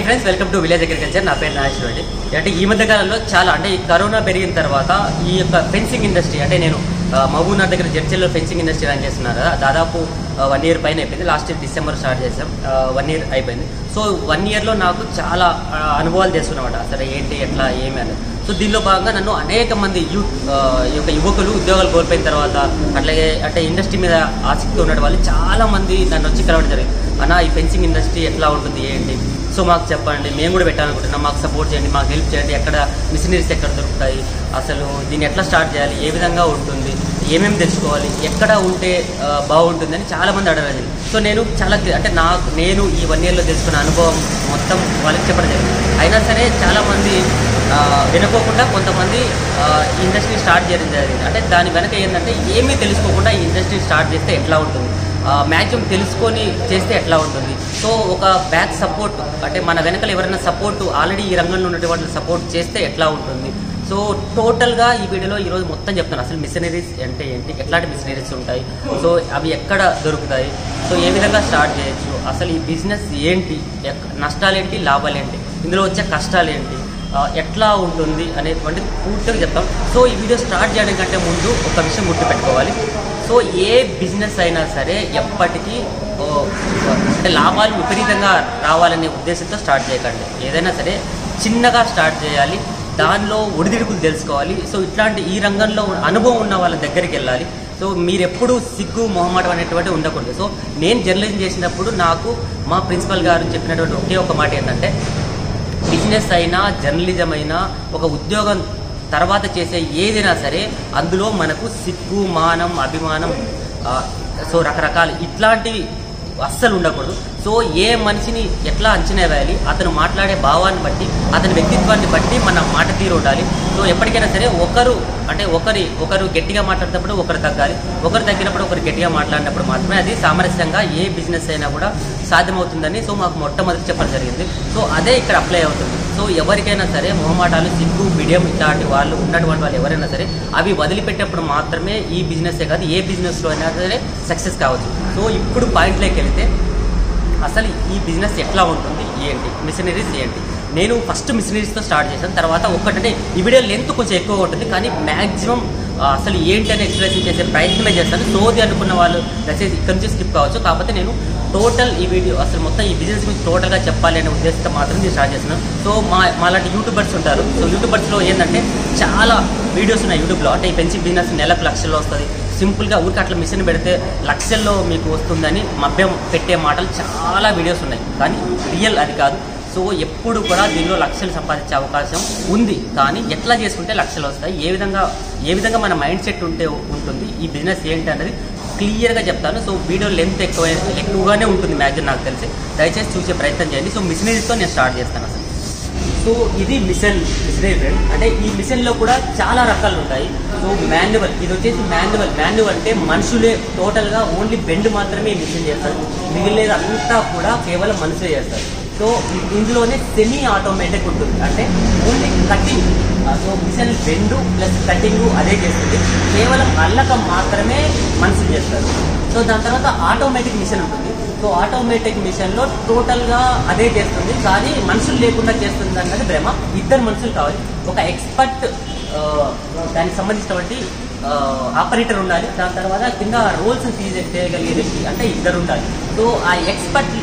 Hi friends welcome to village agriculture. నా పేరు నాగేశ్వర రెడ్డి. అంటే ఈ మధ్య కాలంలో చాలా అంటే ఈ కరోనా పెరిగిన తర్వాత ఈ యొక్క ఫెన్సింగ్ ఇండస్ట్రీ అంటే నేను ఆ, మహబూబ్నగర్ దగ్గర జడ్చెల్లో ఫెన్సింగ్ ఇండస్ట్రీ రన్ చేస్తున్నారు కదా దాదాపు వన్ ఇయర్ పైన అయిపోయింది. లాస్ట్ ఇయర్ డిసెంబర్ స్టార్ట్ చేసాం వన్ ఇయర్ అయిపోయింది. సో వన్ ఇయర్లో నాకు చాలా అనుభవాలు చేస్తున్నమాట అసలు ఏంటి ఎట్లా ఏమి అని సో దీనిలో భాగంగా నన్ను అనేక మంది యూత్ ఈ యొక్క యువకులు ఉద్యోగాలు కోల్పోయిన తర్వాత అట్లాగే అంటే ఇండస్ట్రీ మీద ఆసక్తి ఉన్న వాళ్ళు చాలా మంది నన్ను వచ్చి కలవడం జరిగింది. అన్న ఈ ఫెన్సింగ్ ఇండస్ట్రీ ఎట్లా ఉంటుంది? ఏంటి? సో మాకు చెప్పండి మేము కూడా పెట్టాలనుకుంటున్నాం. మాకు సపోర్ట్ చేయండి మాకు హెల్ప్ చేయండి. ఎక్కడ మిషనరీస్ ఎక్కడ దొరుకుతాయి? అసలు దీన్ని ఎట్లా స్టార్ట్ చేయాలి? ఏ విధంగా ఉంటుంది? ఏమేమి తెలుసుకోవాలి? ఎక్కడ ఉంటే బాగుంటుందని చాలామంది అడగలేదు సో నేను చాలా అంటే నాకు నేను ఈ వన్ ఇయర్లో తెలుసుకున్న అనుభవం మొత్తం వాళ్ళకి చెప్పడం జరిగింది. అయినా సరే చాలామంది వినుకోకుండా కొంతమంది ఇండస్ట్రీ స్టార్ట్ చేయడం జరిగింది. అంటే దాని వెనక ఏంటంటే ఏమీ తెలుసుకోకుండా ఈ ఇండస్ట్రీ స్టార్ట్ చేస్తే ఎట్లా ఉంటుంది? మ్యాక్సిమం తెలుసుకొని చేస్తే ఎట్లా ఉంటుంది? సో ఒక బ్యాక్ సపోర్ట్ అంటే మన వెనకలు ఎవరైనా సపోర్ట్ ఆల్రెడీ ఈ రంగంలో ఉన్నటువంటి సపోర్ట్ చేస్తే ఎట్లా ఉంటుంది? సో టోటల్గా ఈ వీడియోలో ఈరోజు మొత్తం చెప్తాను అసలు మిషనరీస్ అంటే ఏంటి? ఎట్లాంటి మిషనరీస్ ఉంటాయి? సో అవి ఎక్కడ దొరుకుతాయి? సో ఏ విధంగా స్టార్ట్ చేయొచ్చు? అసలు ఈ బిజినెస్ ఏంటి? ఎక్క- నష్టాలేంటి? లాభాలేంటి? ఇందులో వచ్చే కష్టాలు ఏంటి ఎట్లా ఉంటుంది అనేటువంటి పూర్తిగా చెప్తాం. సో ఈ వీడియో స్టార్ట్ చేయడం కంటే ముందు ఒక విషయం గుర్తుపెట్టుకోవాలి. సో ఏ బిజినెస్ అయినా సరే ఎప్పటికీ అంటే లాభాలు విపరీతంగా రావాలనే ఉద్దేశంతో స్టార్ట్ చేయకండి. ఏదైనా సరే చిన్నగా స్టార్ట్ చేయాలి దానిలో ఒడిదిడుకులు తెలుసుకోవాలి. సో ఇట్లాంటి ఈ రంగంలో అనుభవం ఉన్న వాళ్ళ దగ్గరికి వెళ్ళాలి. సో మీరు ఎప్పుడు సిగ్గు మొహమాటం అనేటువంటి ఉండకూడదు. సో నేను జర్నలిజం చేసినప్పుడు నాకు మా ప్రిన్సిపల్ గారు చెప్పినటువంటి ఒకే ఒక మాట ఏంటంటే బిజినెస్ అయినా జర్నలిజం అయినా ఒక ఉద్యోగం తర్వాత చేసే ఏదైనా సరే అందులో మనకు సిగ్గు మానం అభిమానం సో రకరకాలు ఇట్లాంటివి అస్సలు ఉండకూడదు. సో ఏ మనిషిని ఎట్లా అంచనా వేయాలి అతను మాట్లాడే భావాన్ని బట్టి అతని వ్యక్తిత్వాన్ని బట్టి మన మాట తీరు ఉండాలి. సో ఎప్పటికైనా సరే ఒకరు అంటే ఒకరి ఒకరు గట్టిగా మాట్లాడేటప్పుడు ఒకరు తగ్గాలి. ఒకరు తగ్గినప్పుడు ఒకరు గట్టిగా మాట్లాడినప్పుడు మాత్రమే అది సామరస్యంగా ఏ బిజినెస్ అయినా కూడా సాధ్యమవుతుందని సో మాకు మొట్టమొదటి చెప్పడం జరిగింది. సో అదే ఇక్కడ అప్లై అవుతుంది. సో ఎవరికైనా సరే మొహమాటాలు సిగ్గు బిడియం ఇట్లాంటి వాళ్ళు ఉన్నటువంటి వాళ్ళు ఎవరైనా సరే అవి వదిలిపెట్టేప్పుడు మాత్రమే ఈ బిజినెస్ కాదు ఏ బిజినెస్లో అయినా సరే సక్సెస్ కావచ్చు. సో ఇప్పుడు పాయింట్లోకి వెళితే అసలు ఈ బిజినెస్ ఎట్లా ఉంటుంది? ఏంటి? మిషనరీస్ ఏంటి? నేను ఫస్ట్ మిషనరీస్తో స్టార్ట్ చేశాను. తర్వాత ఒక్కటంటే ఈ వీడియో లెంత్ కొంచెం ఎక్కువ ఉంటుంది. కానీ మ్యాక్సిమం అసలు ఏంటి అని ఎక్స్ప్రెషన్ చేసే ప్రయత్నమే చేస్తాను. సోది అనుకున్న వాళ్ళు దయచేసి ఇక్కడ నుంచి స్కిప్ కావచ్చు. కాకపోతే నేను టోటల్ ఈ వీడియో అసలు మొత్తం ఈ బిజినెస్ గురించి టోటల్గా చెప్పాలి అనే ఉద్దేశంతో మాత్రం నేను స్టార్ట్ చేస్తున్నాను సో మా మాలాంటి యూట్యూబర్స్ ఉంటారు. సో యూట్యూబర్స్లో ఏంటంటే చాలా వీడియోస్ ఉన్నాయి యూట్యూబ్లో అంటే ఈ పెంచి బిజినెస్ నెలకు లక్షల్లో వస్తుంది. సింపుల్గా ఊరికి అట్లా మిషన్ పెడితే లక్షల్లో మీకు వస్తుందని మభ్యం పెట్టే మాటలు చాలా వీడియోస్ ఉన్నాయి. కానీ రియల్ అది కాదు. సో ఎప్పుడు కూడా దీనిలో లక్షలు సంపాదించే అవకాశం ఉంది. కానీ ఎట్లా చేసుకుంటే లక్షలు వస్తాయి? ఏ విధంగా ఏ విధంగా మన మైండ్ సెట్ ఉంటే ఉంటుంది? ఈ బిజినెస్ ఏంటి అనేది క్లియర్గా చెప్తాను. సో వీడియో లెంత్ ఎక్కువ ఎక్కువగానే ఉంటుంది మ్యాక్సిమం నాకు తెలిసి. దయచేసి చూసే ప్రయత్నం చేయండి. సో మిషనరీస్తో నేను స్టార్ట్ చేస్తాను అసలు. సో ఇది మిషన్ మిషనరీ ఫ్రెండ్ అంటే ఈ మిషన్లో కూడా చాలా రకాలు ఉంటాయి. సో మాన్యువల్ ఇది వచ్చేసి మాన్యువల్. మాన్యువల్ అంటే మనుషులే టోటల్గా ఓన్లీ బెండ్ మాత్రమే ఈ మిషన్ చేస్తారు. మిగిలినది అంతా కూడా కేవలం మనుషులే చేస్తారు. సో ఇందులోనే సెమీ ఆటోమేటిక్ ఉంటుంది. అంటే only cutting so machine bend plus cutting అదే చేస్తుంది. కేవలం అల్లకం మాత్రమే మనుషులు చేస్తారు. సో దాని తర్వాత ఆటోమేటిక్ మిషన్ ఉంటుంది. సో ఆటోమేటిక్ మిషన్లో టోటల్గా అదే చేస్తుంది. కానీ మనుషులు లేకుండా చేస్తుంది అన్నది భ్రమ. ఇద్దరు మనుషులు కావాలి. ఒక ఎక్స్పర్ట్ దానికి సంబంధించినటువంటి ఆపరేటర్ ఉండాలి. దాని తర్వాత కింద రోల్స్ తీయగలిగే వ్యక్తి అంటే ఇద్దరు ఉండాలి. సో ఆ ఎక్స్పర్ట్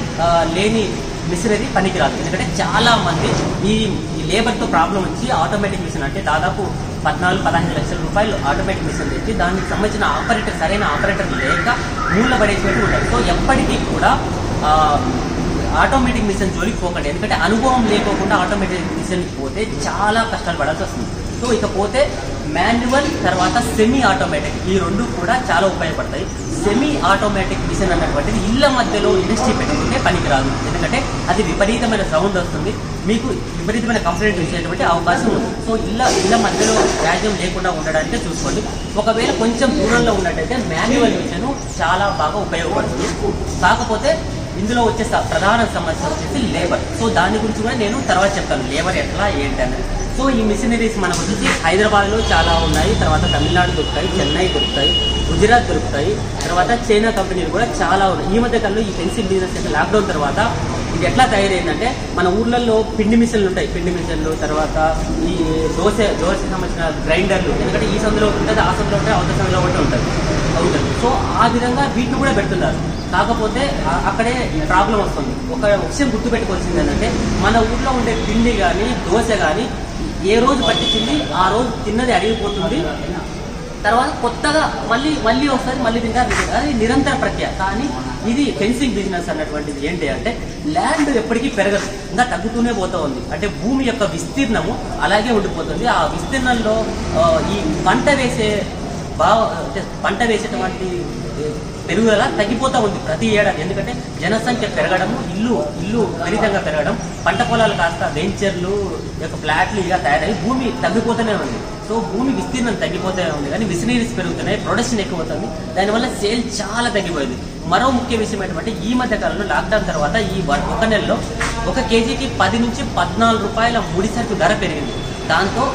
లేని మిషనరీ పనికిరాదు. ఎందుకంటే చాలా మంది ఈ ఈ లేబర్తో ప్రాబ్లం వచ్చి ఆటోమేటిక్ మిషన్ అంటే దాదాపు పద్నాలుగు పదహైదు లక్షల రూపాయలు ఆటోమేటిక్ మిషన్ తెచ్చి దానికి సంబంధించిన ఆపరేటర్ సరైన ఆపరేటర్ లేక మూల పడేసినట్టు ఉంటారు సో ఎప్పటికీ కూడా ఆటోమేటిక్ మిషన్ జోలికి పోకండి. ఎందుకంటే అనుభవం లేకోకుండా ఆటోమేటిక్ మిషన్కి పోతే చాలా కష్టాలు పడాల్సి వస్తుంది. సో ఇకపోతే మాన్యువల్ తర్వాత సెమీ ఆటోమేటిక్ ఈ రెండు కూడా చాలా ఉపయోగపడతాయి. సెమీ ఆటోమేటిక్ మిషన్ అన్నటువంటిది ఇళ్ళ మధ్యలో ఇండస్ట్రీ పెట్టుకుంటే పనికిరాదు. ఎందుకంటే అది విపరీతమైన సౌండ్ వస్తుంది. మీకు విపరీతమైన కంప్లైంట్ ఇచ్చేటువంటి అవకాశం ఉంది. సో ఇళ్ళ ఇళ్ళ మధ్యలో వ్యాజ్యం లేకుండా ఉండడానికి చూసుకోండి. ఒకవేళ కొంచెం దూరంలో ఉన్నట్టయితే మాన్యువల్ మిషన్ చాలా బాగా ఉపయోగపడుతుంది. కాకపోతే ఇందులో వచ్చే స- ప్రధాన సమస్య వచ్చేసి లేబర్ సో దాని గురించి కూడా నేను తర్వాత చెప్తాను. లేబర్ ఎట్లా ఏంటి అనేది సో ఈ మిషనరీస్ మనకు వచ్చేసి హైదరాబాద్లో చాలా ఉన్నాయి. తర్వాత తమిళనాడు దొరుకుతాయి చెన్నై దొరుకుతాయి గుజరాత్ దొరుకుతాయి తర్వాత చైనా కంపెనీలు కూడా చాలా ఉన్నాయి. ఈ మధ్య కాలంలో ఈ పెన్సిల్ బిజినెస్ అయితే లాక్డౌన్ తర్వాత ఇది ఎట్లా తయారైందంటే మన ఊర్లలో పిండి మిషన్లు ఉంటాయి. పిండి మిషన్లు తర్వాత ఈ దోశ దోశ సంబంధించిన గ్రైండర్లు. ఎందుకంటే ఈ సందులో ఉంటుంది ఆ సందులో ఉంటాయి అవతల సందులో ఒకటి ఉంటుంది. అవుతుంది సో ఆ విధంగా వీటిని కూడా పెడుతున్నారు. కాకపోతే అక్కడే ప్రాబ్లం వస్తుంది. ఒక విషయం గుర్తుపెట్టుకోవాల్సింది ఏంటంటే మన ఊర్లో ఉండే పిండి కానీ దోశ కానీ ఏ రోజు పట్టించింది ఆ రోజు తిన్నది అడిగిపోతుంది. తర్వాత కొత్తగా మళ్ళీ మళ్ళీ వస్తుంది మళ్ళీ తింటారు అది నిరంతర ప్రక్రియ. కానీ ఇది ఫెన్సింగ్ బిజినెస్ అన్నటువంటిది. ఏంటి అంటే ల్యాండ్ ఎప్పటికీ పెరగదు. ఇంకా తగ్గుతూనే పోతా ఉంది. అంటే భూమి యొక్క విస్తీర్ణము అలాగే ఉండిపోతుంది. ఆ విస్తీర్ణంలో ఈ పంట వేసే బాగా అంటే పంట వేసేటువంటి పెరుగుదల తగ్గిపోతూ ఉంది ప్రతి ఏడాది. ఎందుకంటే జనసంఖ్య పెరగడం ఇల్లు ఇల్లు విపరీతంగా పెరగడం పంట పొలాలు కాస్త వెంచర్లు యొక్క ఫ్లాట్లు ఇక తయారై భూమి తగ్గిపోతూనే ఉంది. సో భూమి విస్తీర్ణం తగ్గిపోతూనే ఉంది కానీ మిషనరీస్ పెరుగుతున్నాయి ప్రొడక్షన్ ఎక్కువ అవుతుంది దానివల్ల సేల్ చాలా తగ్గిపోయింది. మరో ముఖ్య విషయం ఏంటంటే ఈ మధ్య కాలంలో లాక్డౌన్ తర్వాత ఈ వ- ఒక నెలలో ఒక కేజీకి పది నుంచి పద్నాలుగు రూపాయల ముడి సరుకు ధర పెరిగింది. దాంతో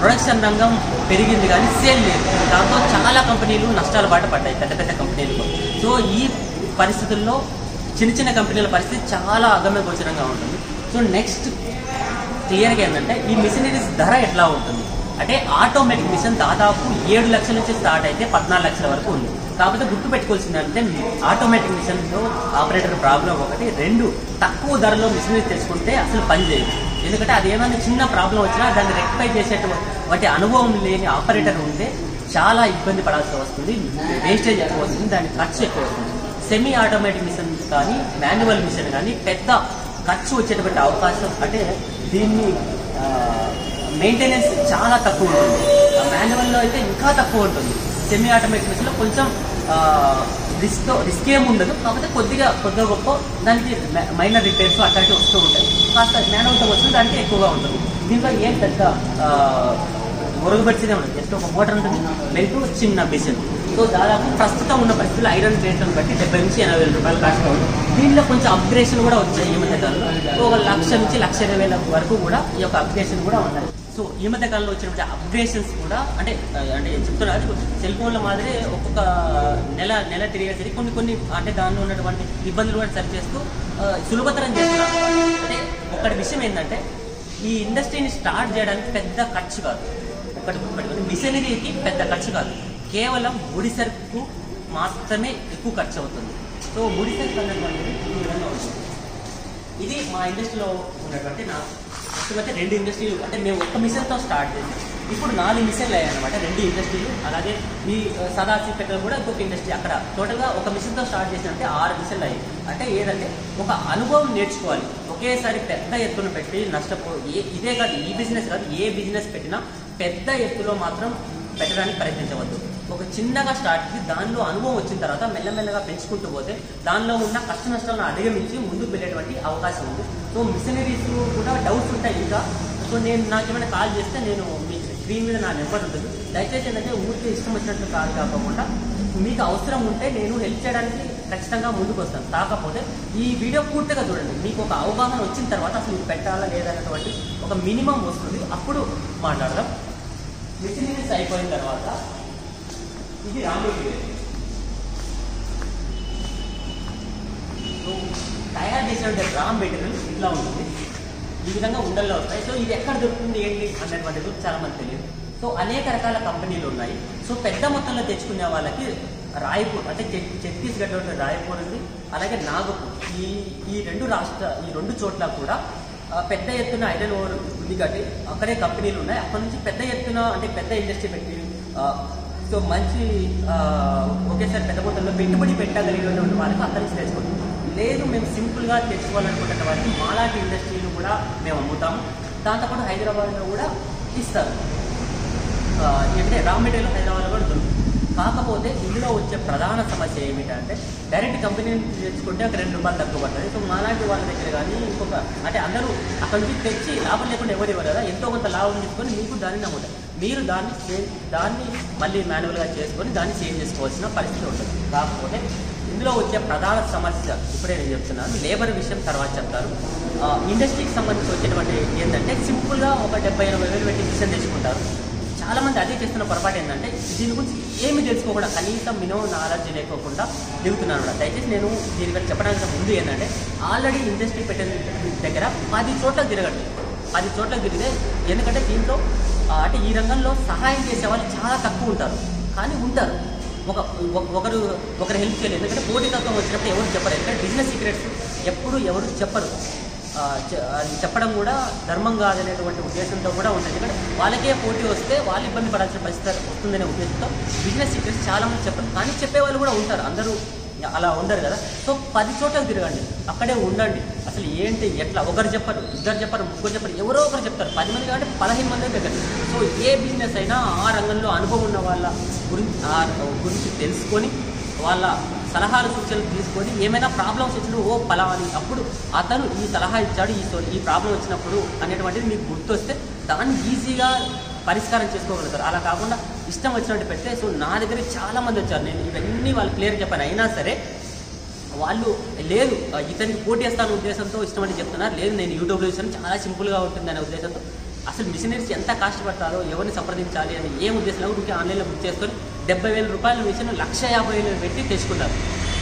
ప్రొడక్షన్ రంగం పెరిగింది కానీ సేల్ లేదు. దాంతో చాలా కంపెనీలు నష్టాలు బాట పడ్డాయి పెద్ద పెద్ద కంపెనీలు సో ఈ పరిస్థితుల్లో చిన్న చిన్న కంపెనీల పరిస్థితి చాలా అగమ్య గోచరంగా ఉంటుంది. సో నెక్స్ట్ క్లియర్గా ఏంటంటే ఈ మిషనరీస్ ధర ఎట్లా ఉంటుంది? అంటే ఆటోమేటిక్ మిషన్ దాదాపు ఏడు లక్షల నుంచి స్టార్ట్ అయితే పద్నాలుగు లక్షల వరకు ఉంది. కాకపోతే గుర్తు పెట్టుకోవాల్సింది అంటే ఆటోమేటిక్ మిషన్లో ఆపరేటర్ ప్రాబ్లం ఒకటి రెండు తక్కువ ధరలో మిషనరీస్ తెచ్చుకుంటే అసలు పని చేయదు. ఎందుకంటే అది ఏమైనా చిన్న ప్రాబ్లం వచ్చినా దాన్ని రెక్టిఫై చేసేటువంటి అనుభవం లేని ఆపరేటర్ ఉంటే చాలా ఇబ్బంది పడాల్సి వస్తుంది. వేస్టేజ్ ఎక్కువ వస్తుంది దాని ఖర్చు ఎక్కువ వస్తుంది. సెమీ ఆటోమేటిక్ మిషన్ కానీ మాన్యువల్ మిషన్ కానీ పెద్ద ఖర్చు వచ్చేటువంటి అవకాశం. అంటే దీన్ని మెయింటెనెన్స్ చాలా తక్కువ ఉంటుంది. మాన్యువల్లో అయితే ఇంకా తక్కువ ఉంటుంది. సెమీ ఆటోమేటిక్ మిషన్లో కొంచెం రిస్క్ రిస్క్ ఏమి ఉండదు. కాకపోతే కొద్దిగా కొద్దిగా గొప్ప దానికి మైనర్ రిపేర్స్ అట్లాంటివి వస్తూ ఉంటాయి. కాస్త మాన్యువల్తో వచ్చిన దానికి ఎక్కువగా ఉంటుంది. దీంట్లో ఏం పెద్ద ఆ, ఉండదు. జస్ట్ ఒక మోటార్ ఉంటుంది. బెల్ట్ చిన్న బిజినెస్ సో దాదాపు ప్రస్తుతం ఉన్న పరిస్థితులు ఐరన్ రేట్లను బట్టి డెబ్బై నుంచి ఎనభై వేల రూపాయలు కాస్ట్ అవుతుంది. దీంట్లో కొంచెం అప్గ్రేషన్ కూడా వచ్చాయి ఈ మధ్య ఒక లక్ష నుంచి లక్ష ఇరవై వేల వరకు కూడా ఈ యొక్క అప్గ్రేషన్ కూడా ఉన్నాయి. సో ఈ మధ్య కాలంలో వచ్చినటువంటి అప్గ్రేషన్స్ కూడా అంటే అంటే చెప్తున్నారు సెల్ ఫోన్ల మాదిరి ఒక్కొక్క నెల నెల తిరిగేసరికి కొన్ని కొన్ని అంటే దానిలో ఉన్నటువంటి ఇబ్బందులు కూడా సరి చేస్తూ సులభతరం చేస్తున్నారు. అంటే ఒకటి విషయం ఏంటంటే ఈ ఇండస్ట్రీని స్టార్ట్ చేయడానికి పెద్ద ఖర్చు కాదు. ఒకటి ఒకటి మిషనరీకి పెద్ద ఖర్చు కాదు. కేవలం ముడి సరుకు మాత్రమే ఎక్కువ ఖర్చు అవుతుంది. సో ముడి సరుకు అన్నటువంటిది ఈ విధంగా ఉంటుంది ఇది మా ఇండస్ట్రీలో ఉన్నటువంటి నా అంటే రెండు ఇండస్ట్రీలు అంటే మేము ఒక మిషన్తో స్టార్ట్ చేసాం. ఇప్పుడు నాలుగు మిషన్లు అయ్యాయి అనమాట రెండు ఇండస్ట్రీలు అలాగే ఈ సదాశివపేటలో కూడా ఇంకొక ఇండస్ట్రీ అక్కడ. టోటల్గా ఒక మిషన్తో స్టార్ట్ చేసినట్టే ఆరు మిషన్లు అయ్యాయి. అంటే ఏదంటే ఒక అనుభవం నేర్చుకోవాలి. ఒకేసారి పెద్ద ఎత్తున పెట్టి నష్టపో ఏ ఇదే కాదు ఈ బిజినెస్ కాదు ఏ బిజినెస్ పెట్టినా పెద్ద ఎత్తులో మాత్రం పెట్టడానికి ప్రయత్నించవద్దు. ఒక చిన్నగా స్టార్ట్ చేసి దానిలో అనుభవం వచ్చిన తర్వాత మెల్లమెల్లగా పెంచుకుంటూ పోతే దానిలో ఉన్న కష్ట నష్టాలను అధిగమించి ముందుకు వెళ్ళేటువంటి అవకాశం ఉంది. సో మిషనరీస్ కూడా డౌట్స్ ఉంటాయి ఇంకా. సో నేను నాకేమైనా కాల్ చేస్తే నేను మీ స్క్రీన్ మీద నా నెంబర్ ఉంటుంది. దయచేసి ఏంటంటే ఊరికే ఇష్టం వచ్చినట్లు కాల్ కాకుండా మీకు అవసరం ఉంటే నేను హెల్ప్ చేయడానికి ఖచ్చితంగా ముందుకు వస్తాను. కాకపోతే ఈ వీడియో పూర్తిగా చూడండి. మీకు ఒక అవగాహన వచ్చిన తర్వాత అసలు పెట్టాలా లేదన్నటువంటి ఒక మినిమం వస్తుంది. అప్పుడు మాట్లాడదాం. మిషనరీస్ అయిపోయిన తర్వాత ఇది రా సో తయారు చేసినటువంటి రా మెటీరియల్ ఇట్లా ఉంటుంది ఈ విధంగా ఉండల్లో వస్తాయి సో ఇది ఎక్కడ దొరుకుతుంది ఏంటి అన్నటువంటి గురించి చాలా మంది తెలియదు సో అనేక రకాల కంపెనీలు ఉన్నాయి సో పెద్ద మొత్తంలో తెచ్చుకునే వాళ్ళకి రాయపూర్ అంటే ఛత్తీస్గఢ్ రాయపూర్ ఉంది అలాగే నాగపూర్. ఈ ఈ రెండు రాష్ట్ర ఈ రెండు చోట్ల కూడా పెద్ద ఎత్తున ఐరన్ ఓవర్ ఉంది కాబట్టి అక్కడే కంపెనీలు ఉన్నాయి. అక్కడ నుంచి పెద్ద ఎత్తున అంటే పెద్ద ఇండస్ట్రీ పెట్టి సో మంచి ఒకేసారి పెద్ద మొత్తంలో పెట్టుబడి పెట్టగలిగినటువంటి వారికి అక్కడి నుంచి తెచ్చుకుంటాం లేదు మేము సింపుల్గా తెచ్చుకోవాలనుకుంటున్న వారికి మాలాంటి ఇండస్ట్రీలు కూడా మేము అమ్ముతాము. దాంతోపాటు హైదరాబాద్లో కూడా ఇస్తారు. ఎందుకంటే రా మెటీరియల్ హైదరాబాద్లో కూడా దొరుకుతుంది. కాకపోతే ఇందులో వచ్చే ప్రధాన సమస్య ఏమిటంటే డైరెక్ట్ కంపెనీ నుంచి తెచ్చుకుంటే ఒక రెండు రూపాయలు తక్కువ పడుతుంది. సో మాలాంటి వాళ్ళ దగ్గర కానీ ఇంకొక అంటే అందరూ అక్కడ నుంచి తెచ్చి లాభం లేకుండా ఎవరు ఇవ్వరు కదా ఎంతో కొంత లాభం తీసుకొని మీకు దాన్ని నమ్ముతారు. మీరు దాన్ని దాన్ని మళ్ళీ మాన్యువల్గా చేసుకొని దాన్ని చేంజ్ చేసుకోవాల్సిన పరిస్థితి ఉంటుంది. కాకపోతే ఇందులో వచ్చే ప్రధాన సమస్య ఇప్పుడే నేను చెప్తున్నాను లేబర్ విషయం తర్వాత చెప్తారు ఇండస్ట్రీకి సంబంధించి వచ్చేటువంటి ఏంటంటే సింపుల్గా ఒక డెబ్బై ఎనభై వేలు పెట్టి మిషన్ తెచ్చుకుంటారు. చాలా మంది అదే చేస్తున్న పొరపాటు ఏంటంటే దీని గురించి ఏమి తెలుసుకోకుండా కనీసం మినిమం నాలెడ్జ్ లేకోకుండా దిగుతున్నాను కూడా దయచేసి నేను దీని గురించి చెప్పడానికి ముందు ఏంటంటే ఆల్రెడీ ఇండస్ట్రీ పెట్టిన దగ్గర పది చోట్ల తిరగండి. పది చోట్ల తిరిగితే ఎందుకంటే దీంట్లో అంటే ఈ రంగంలో సహాయం చేసే వాళ్ళు చాలా తక్కువ ఉంటారు. కానీ ఉంటారు. ఒక ఒక- ఒకరు ఒకరు హెల్ప్ చేయలేదు ఎందుకంటే పోటీతత్వం వచ్చినప్పుడు ఎవరు చెప్పరు. ఎందుకంటే బిజినెస్ సీక్రెట్స్ ఎప్పుడు ఎవరు చెప్పరు. అది చెప్పడం కూడా ధర్మం కాదనేటువంటి ఉద్దేశంతో కూడా ఉంటుంది. ఎందుకంటే వాళ్ళకే పోటీ వస్తే వాళ్ళు ఇబ్బంది పడాల్సిన పరిస్థితి వస్తుందనే ఉద్దేశంతో బిజినెస్ సీక్రెట్స్ చాలామంది చెప్పరు. కానీ చెప్పే వాళ్ళు కూడా ఉంటారు. అందరూ అలా ఉండరు కదా. సో పది చోట్ల తిరగండి. అక్కడే ఉండండి. అసలు ఏంటి? ఎట్లా? ఒకరు చెప్పరు. ఇద్దరు చెప్పరు. ముగ్గురు చెప్పరు. ఎవరో ఒకరు చెప్తారు. పది మంది కాబట్టి పదహైదు మంది దగ్గర. సో ఏ బిజినెస్ అయినా ఆ రంగంలో అనుభవం ఉన్న వాళ్ళ గురించి ఆ గురించి తెలుసుకొని వాళ్ళ సలహాలు సూచనలు తీసుకొని ఏమైనా ప్రాబ్లమ్స్ వచ్చినప్పుడు ఓ పలాని అప్పుడు అతను ఈ సలహా ఇచ్చాడు ఈ సో- ఈ ప్రాబ్లం వచ్చినప్పుడు అనేటువంటిది మీకు గుర్తొస్తే దాన్ని ఈజీగా పరిష్కారం చేసుకోగలుగుతారు. అలా కాకుండా ఇష్టం వచ్చినట్టు పెడితే సో నా దగ్గర చాలా మంది వచ్చారు. నేను ఇవన్నీ వాళ్ళు క్లియర్ చెప్పాను. అయినా సరే వాళ్ళు లేదు ఇతనికి పోటీ చేస్తాను ఉద్దేశంతో ఇష్టం అని చెప్తున్నారు. లేదు నేను యూట్యూబ్లో చూసాను చాలా సింపుల్గా ఉంటుంది అనే ఉద్దేశంతో. అసలు మిషనరీస్ ఎంత కష్టపడతారో ఎవరిని సంప్రదించాలి అని ఏం ఉద్దేశంలో ఊరికే ఆన్లైన్లో బుక్ చేసుకొని డెబ్బై వేల రూపాయల మిషన్ లక్ష యాభై వేలు పెట్టి తెచ్చుకున్నారు.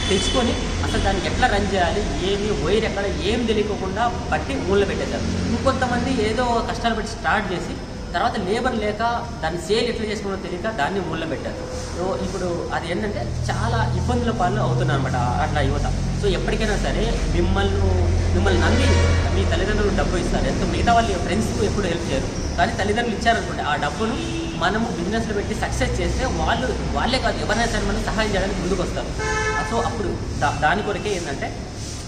తెచ్చుకొని అసలు దానికి ఎట్లా రన్ చేయాలి? ఏమి వైర్ ఎక్కడ ఏం తెలియకుండా పట్టి ఊళ్ళో పెట్టేశారు. ఇంకొంతమంది ఏదో కష్టాలు పెట్టి స్టార్ట్ చేసి తర్వాత లేబర్ లేక దాన్ని సేల్ ఎట్లా చేసుకోవాలో తెలియక దాన్ని మూల పెట్టారు. సో ఇప్పుడు అది ఏంటంటే చాలా ఇబ్బందుల పాలు అవుతున్నారు అనమాట అట్లా యువత. సో ఎప్పటికైనా సరే మిమ్మల్ని మిమ్మల్ని నమ్మి మీ తల్లిదండ్రులు డబ్బు ఇస్తారు. ఎంతో మిగతా వాళ్ళు ఫ్రెండ్స్కు ఎప్పుడు హెల్ప్ చేయరు. కానీ తల్లిదండ్రులు ఇచ్చారనుకోండి ఆ డబ్బును మనము బిజినెస్లు పెట్టి సక్సెస్ చేస్తే వాళ్ళు వాళ్ళే కాదు ఎవరైనా సరే మనం సహాయం చేయడానికి ముందుకు వస్తారు సో అప్పుడు దా- దాని కొరకే ఏంటంటే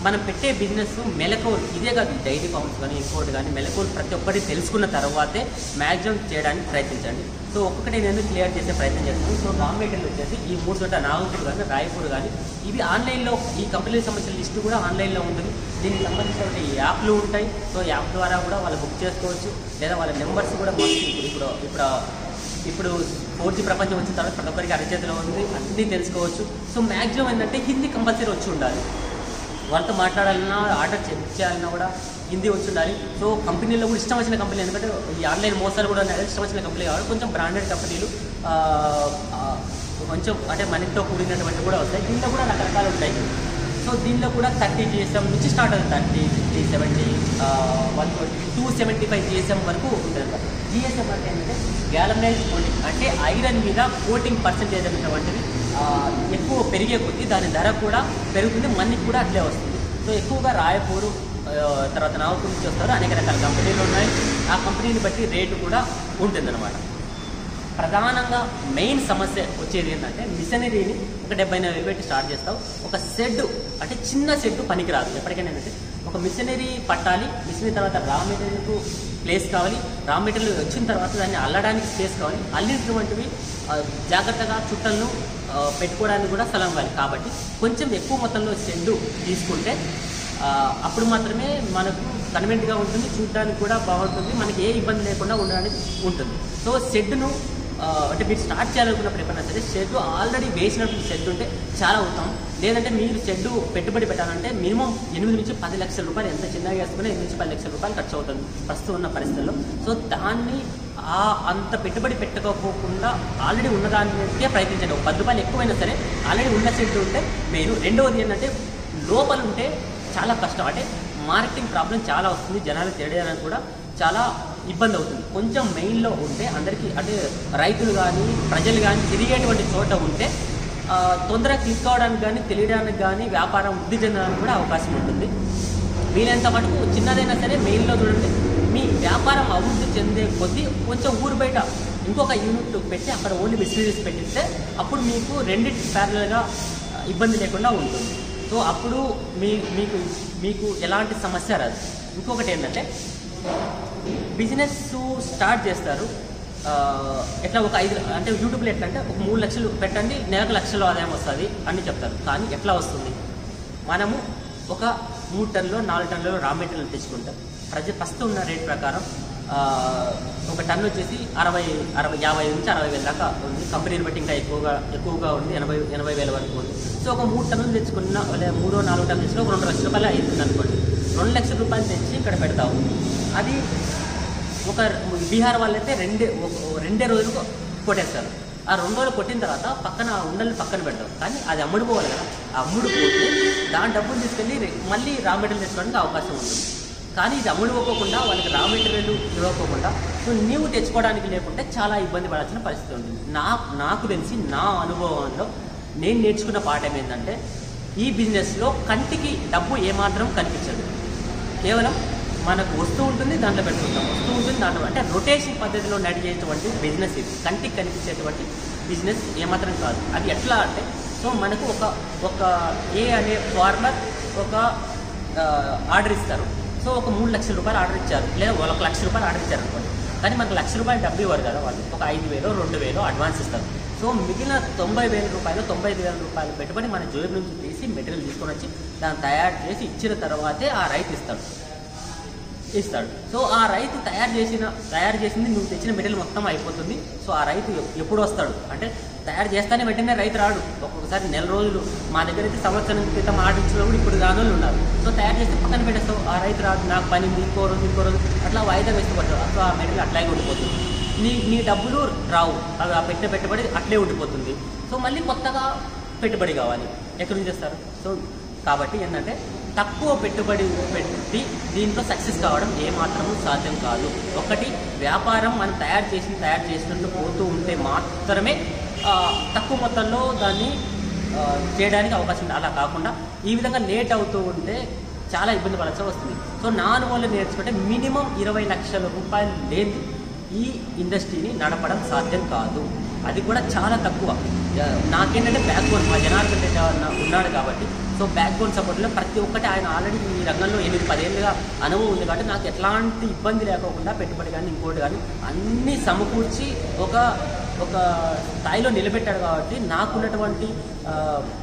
మనం పెట్టే బిజినెస్ మెలకువలు ఇదే కాదు డైరీ ఫార్మ్స్ కానీ ఇంకోటి కానీ మెలకువలు ప్రతి ఒక్కటి తెలుసుకున్న తర్వాతే మ్యాక్సిమం చేయడానికి ప్రయత్నించండి. సో ఒక్కటి నేను క్లియర్ చేసే ప్రయత్నం చేస్తాను? సో రా మెటీరియల్ వచ్చేసి ఈ మూడు చోట నాగపూర్ కానీ రాయపూర్ కానీ ఇవి ఆన్లైన్లో ఈ కంపెనీకి సంబంధించిన లిస్టు కూడా ఆన్లైన్లో ఉంటుంది. దీనికి సంబంధించిన యాప్లు ఉంటాయి. సో యాప్ ద్వారా కూడా వాళ్ళు బుక్ చేసుకోవచ్చు. లేదా వాళ్ళ నెంబర్స్ కూడా మాకు ఇప్పుడు ఇప్పుడు ఇప్పుడు ఫోర్ జీ ప్రపంచం వచ్చిన తర్వాత ప్రతి ఒక్కరికి అరచేతిలో ఉంది అన్నీ తెలుసుకోవచ్చు. సో మ్యాక్సిమం ఏంటంటే హిందీ కంపల్సరీ వచ్చి ఉండాలి. వాళ్ళతో మాట్లాడాలన్నా ఆర్డర్ చేయాలన్నా కూడా హిందీ వచ్చి ఉండాలి. సో కంపెనీలో కూడా ఇష్టం వచ్చిన కంపెనీ ఎందుకంటే ఈ ఆన్లైన్ మోసాలు కూడా ఉన్నాయి. ఇష్టం వచ్చిన కంపెనీ కాబట్టి కొంచెం బ్రాండెడ్ కంపెనీలు కొంచెం అంటే మనీతో కూడినటువంటి కూడా వస్తాయి. దీంట్లో కూడా రకరకాలు ఉంటాయి. సో దీనిలో కూడా థర్టీ జిఎస్ఎం నుంచి స్టార్ట్ అవుతుంది. Thirty fifty seventy one twenty two seventy five GSM వరకు ఉంటుంది జిఎస్ఎం అంటే ఏంటంటే గ్యాలమైజ్ కోటింగ్ అంటే ఐరన్ మీద కోటింగ్ పర్సెంటేజ్ అనేటువంటిది ఎక్కువ పెరిగే కొద్దీ దాని ధర కూడా పెరుగుతుంది మనకి కూడా అట్లే వస్తుంది. సో ఎక్కువగా రాయపూరు తర్వాత నాగపూర్ నుంచి వస్తారు. అనేక రకాల కంపెనీలు ఉన్నాయి. ఆ కంపెనీని బట్టి రేటు కూడా ఉంటుందన్నమాట. ప్రధానంగా మెయిన్ సమస్య వచ్చేది ఏంటంటే మిషనరీని ఒక డెబ్బై ఎనభై పెట్టి స్టార్ట్ చేస్తావు. ఒక షెడ్ అంటే చిన్న షెడ్ పనికిరాదు. ఎప్పటికైనా ఏంటంటే ఒక మిషనరీ పట్టాలి మిషనరీ తర్వాత రా మెటీరియల్కు ప్లేస్ కావాలి రా మెటీరియల్ వచ్చిన తర్వాత దాన్ని అల్లడానికి స్పేస్ కావాలి. అల్లినటువంటివి జాగ్రత్తగా చుట్టలను పెట్టుకోవడానికి కూడా స్థలం కావాలి. కాబట్టి కొంచెం ఎక్కువ మొత్తంలో షెడ్ తీసుకుంటే అప్పుడు మాత్రమే మనకు కన్వెంట్గా ఉంటుంది చూడడానికి కూడా బాగుంటుంది మనకి ఏ ఇబ్బంది లేకుండా ఉండడానికి ఉంటుంది. సో షెడ్ను అంటే మీరు స్టార్ట్ చేయాలనుకున్నప్పుడు ఎప్పుడైనా సరే షెడ్ ఆల్రెడీ వేసినప్పుడు షెడ్ ఉంటే చాలా ఉత్తమం. లేదంటే మీరు షెడ్ పెట్టుబడి పెట్టాలంటే మినిమం ఎనిమిది నుంచి పది లక్షల రూపాయలు ఎంత చిన్నగా వేసుకున్నా ఎనిమిది నుంచి పది లక్షల రూపాయలు ఖర్చు అవుతుంది ప్రస్తుతం ఉన్న పరిస్థితుల్లో. సో దాన్ని ఆ అంత పెట్టుబడి పెట్టకపోకుండా ఆల్రెడీ ఉన్నదానికే ప్రయత్నించండి. ఒక పది రూపాయలు ఎక్కువైనా సరే ఆల్రెడీ ఉన్న షెడ్ ఉంటే మీరు రెండవది ఏంటంటే లోపల ఉంటే చాలా కష్టం. అంటే మార్కెటింగ్ ప్రాబ్లం చాలా వస్తుంది. జనాలు తెలియడానికి కూడా చాలా ఇబ్బంది అవుతుంది కొంచెం మెయిన్లో ఉంటే అందరికీ అంటే రైతులు కానీ ప్రజలు కానీ తిరిగేటువంటి చోట ఉంటే తొందరగా తొందరగా తీసుకోవడానికి కానీ తెలియడానికి కానీ వ్యాపారం వృద్ధి చెందడానికి కూడా అవకాశం ఉంటుంది. వీలైనంత మటుకు చిన్నదైనా సరే మెయిన్లో చూడండి మీ వ్యాపారం అభివృద్ధి చెందే కొద్దీ కొంచెం ఊరు బయట ఇంకొక యూనిట్ పెట్టి అక్కడ ఓన్లీ బిజినెస్ పెట్టిస్తే అప్పుడు మీకు రెండింటి ప్యారలల్గా ఇబ్బంది లేకుండా ఉంటుంది. సో అప్పుడు మీ మీకు మీకు ఎలాంటి సమస్య రాదు. ఇంకొకటి ఏంటంటే బిజినెస్ స్టార్ట్ చేస్తారు. ఎట్లా ఒక ఐదు అంటే యూట్యూబ్లో ఎట్లా అంటే ఒక మూడు లక్షలు పెట్టండి నెలకు లక్షలు ఆదాయం వస్తుంది అని చెప్తారు. కానీ ఎట్లా వస్తుంది? మనము ఒక మూడు టన్నులో నాలుగు టన్నులో రా మెటీరియల్ తెచ్చుకుంటాం. ప్రజ ప్రస్తుతం ఉన్న రేట్ ప్రకారం ఒక టన్ వచ్చేసి అరవై అరవై యాభై నుంచి అరవై వేల దాకా ఉంది. కంపెనీని బట్టి ఇంకా ఎక్కువగా ఎక్కువగా ఉంది. ఎనభై ఎనభై వేల వరకు ఉంది. సో ఒక మూడు టన్నులు తెచ్చుకున్న లేదా మూడో నాలుగు టన్నులు తెచ్చుకున్న ఒక రెండు లక్షల రూపాయలు అవుతుంది అనుకోండి. రెండు లక్షల రూపాయలు తెచ్చి ఇక్కడ పెడతావు. అది ఒక బీహార్ వాళ్ళైతే రెండే ఒక- రెండే రోజులు కొట్టేస్తారు. ఆ రెండు రోజులు కొట్టిన తర్వాత పక్కన ఆ ఉండల్ని పక్కన పెడతాం కానీ అది అమ్ముడుపోవాలి కదా. ఆ అమ్ముడు దాని డబ్బులు తీసుకెళ్ళి మళ్ళీ రా మెటీరియల్ తెచ్చుకోవడానికి అవకాశం ఉంటుంది. కానీ ఇది అమ్ముడుకోకుండా వాళ్ళకి రా మెటీరియల్ ఇవ్వకోకుండా నీవు తెచ్చుకోవడానికి లేకుంటే చాలా ఇబ్బంది పడాల్సిన పరిస్థితి ఉంటుంది. నా నాకు తెలిసి నా అనుభవంలో నేను నేర్చుకున్న పాఠం ఏంటంటే ఈ బిజినెస్లో కంటికి డబ్బు ఏమాత్రం కనిపించదు. కేవలం మనకు వస్తూ ఉంటుంది దాంట్లో పెట్టుకుంటాం. వస్తూ ఉంటుంది దాంట్లో అంటే రొటేషన్ పద్ధతిలో నడిచేటువంటి బిజినెస్ ఇది. కంటికి కనిపించేటువంటి బిజినెస్ ఏమాత్రం కాదు. అది ఎట్లా అంటే సో మనకు ఒక ఒక ఏ అనే ఫార్మర్ ఒక ఆర్డర్ ఇస్తారు. సో ఒక మూడు లక్షల రూపాయలు ఆర్డర్ ఇచ్చారు. లేదా ఒక లక్ష రూపాయలు ఆర్డర్ ఇచ్చారు అనుకోండి కానీ మనకు లక్ష రూపాయలు డబ్బు ఇవ్వరు కదా వాళ్ళు. ఒక ఐదు వేలు రెండు వేలు అడ్వాన్స్ ఇస్తారు. సో మిగిలిన తొంభై వేల రూపాయలు తొంభై ఐదు వేల రూపాయలు పెట్టుబడి మన జోబు నుంచి తీసి మెటీరియల్ తీసుకొని వచ్చి దాన్ని తయారు చేసి ఇచ్చిన తర్వాతే ఆ రైతు ఇస్తాడు. ఇస్తాడు. సో ఆ రైతు తయారు చేసిన తయారు చేసింది నువ్వు తెచ్చిన మెటీరియల్ మొత్తం అయిపోతుంది. సో ఆ రైతు ఎప్పుడు వస్తాడు? అంటే తయారు చేస్తానే వెంటనే రైతు రాడు. ఒక్కొక్కసారి నెల రోజులు మా దగ్గర అయితే సంవత్సరం క్రితం ఆడించిన కూడా ఇప్పుడు రాని వాళ్ళు ఉన్నారు. సో తయారు చేస్తే పక్కన పెట్టేస్తావు ఆ రైతు రాదు నాకు పని ఇంకో రోజు ఇంకో రోజు అట్లా వాయిదా వేస్తూ సో ఆ మెటీరియల్ అట్లాగే ఉండిపోతుంది. నీ నీ డబ్బులు రావు. అవి ఆ పెట్టిన పెట్టుబడి అట్లే ఉండిపోతుంది. సో మళ్ళీ కొత్తగా పెట్టుబడి కావాలి. ఎక్కడి నుంచి చేస్తారు సో కాబట్టి ఏంటంటే తక్కువ పెట్టుబడి పెట్టి దీంట్లో సక్సెస్ కావడం ఏమాత్రము సాధ్యం కాదు. ఒకటి వ్యాపారం మనం తయారు చేసి తయారు చేసినట్టు పోతూ ఉంటే మాత్రమే తక్కువ మొత్తంలో దాన్ని చేయడానికి అవకాశం ఉంది. అలా కాకుండా ఈ విధంగా లేట్ అవుతూ ఉంటే చాలా ఇబ్బంది పడాల్సి వస్తుంది. సో నా అనుభవంలో నేర్చుకుంటే మినిమం ఇరవై లక్షల రూపాయలు లేని ఈ ఇండస్ట్రీని నడపడం సాధ్యం కాదు. అది కూడా చాలా తక్కువ. నాకేంటంటే బ్యాక్ బోన్ మా జనార్దన్ ఉన్నాడు కాబట్టి సో బ్యాక్ బోన్ సపోర్ట్లో ప్రతి ఒక్కటి ఆయన ఆల్రెడీ ఈ రంగంలో ఎనిమిది పదేళ్ళుగా అనుభవం ఉంది కాబట్టి నాకు ఎట్లాంటి ఇబ్బంది లేకోకుండా పెట్టుబడి కానీ ఇంకోటి కానీ అన్నీ సమకూర్చి ఒక ఒక స్థాయిలో నిలబెట్టాడు కాబట్టి నాకున్నటువంటి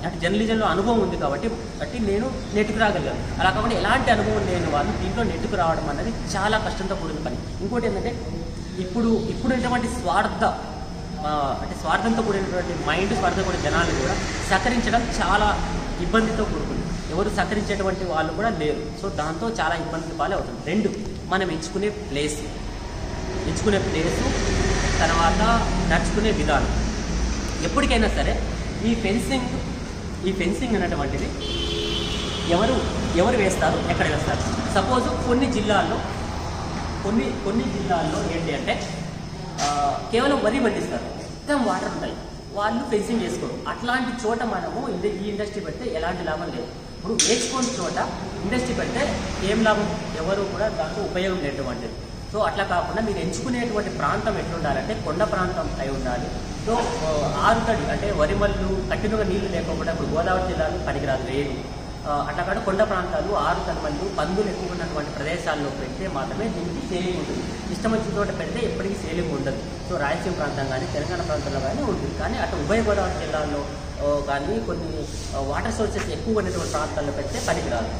అంటే జర్నలిజంలో అనుభవం ఉంది కాబట్టి బట్టి నేను నెట్టుకు రాగలిగాను. అలా కాకుండా ఎలాంటి అనుభవం లేని వాళ్ళు దీంట్లో నెట్టుకు రావడం అనేది చాలా కష్టంతో కూడిన పని. ఇంకోటి ఏంటంటే ఇప్పుడు ఇప్పుడు ఉన్నటువంటి స్వార్థ అంటే స్వార్థంతో కూడినటువంటి మైండ్ స్వార్థ కూడిన జనాలు కూడా సహకరించడం చాలా ఇబ్బందితో కూడుకుంది. ఎవరు సహకరించేటువంటి వాళ్ళు కూడా లేరు. సో దాంతో చాలా ఇబ్బంది పాలే అవుతుంది రెండు మనం ఎంచుకునే ప్లేస్ ఎంచుకునే ప్లేసు తర్వాత నడుచుకునే విధానం. ఎప్పటికైనా సరే ఈ ఫెన్సింగ్ ఈ ఫెన్సింగ్ అనేటువంటిది ఎవరు ఎవరు వేస్తారు ఎక్కడ వేస్తారు? సపోజ్ కొన్ని జిల్లాల్లో కొన్ని కొన్ని జిల్లాల్లో ఏంటి అంటే కేవలం వరి పండిస్తారు. మొత్తం వాటర్ ఉంటాయి. వాళ్ళు ఫెన్సింగ్ చేసుకోరు. అట్లాంటి చోట మనము ఇండ- ఈ ఇండస్ట్రీ పెడితే ఎలాంటి లాభం లేదు. ఇప్పుడు వేసుకోని చోట ఇండస్ట్రీ పెడితే ఏం లాభం? ఎవరు కూడా దాంట్లో ఉపయోగం లేటువంటిది సో అట్లా కాకుండా మీరు ఎంచుకునేటువంటి ప్రాంతం ఎట్లుండాలంటే కొండ ప్రాంతం అయి ఉండాలి. సో ఆరుతడి అంటే వరిమల్లు కఠినంగా నీళ్ళు లేకుండా ఇప్పుడు గోదావరి జిల్లాలో పనికిరాదు లేదు అట్లా కాదు కొండ ప్రాంతాలు ఆరు తలమల్లు పందులు ఎక్కువ ఉన్నటువంటి ప్రదేశాల్లో పెడితే మాత్రమే దీనికి సేలింగ్ ఉంటుంది. ఇష్టం వచ్చిన చోట పెడితే ఎప్పటికీ సేలింగ్ ఉండదు. సో రాయలసీమ ప్రాంతం కానీ తెలంగాణ ప్రాంతంలో కానీ ఉంటుంది. కానీ అటు ఉభయ గోదావరి జిల్లాలో కానీ కొన్ని వాటర్ సోర్సెస్ ఎక్కువ ఉన్నటువంటి ప్రాంతాల్లో పెడితే పనికిరాదు.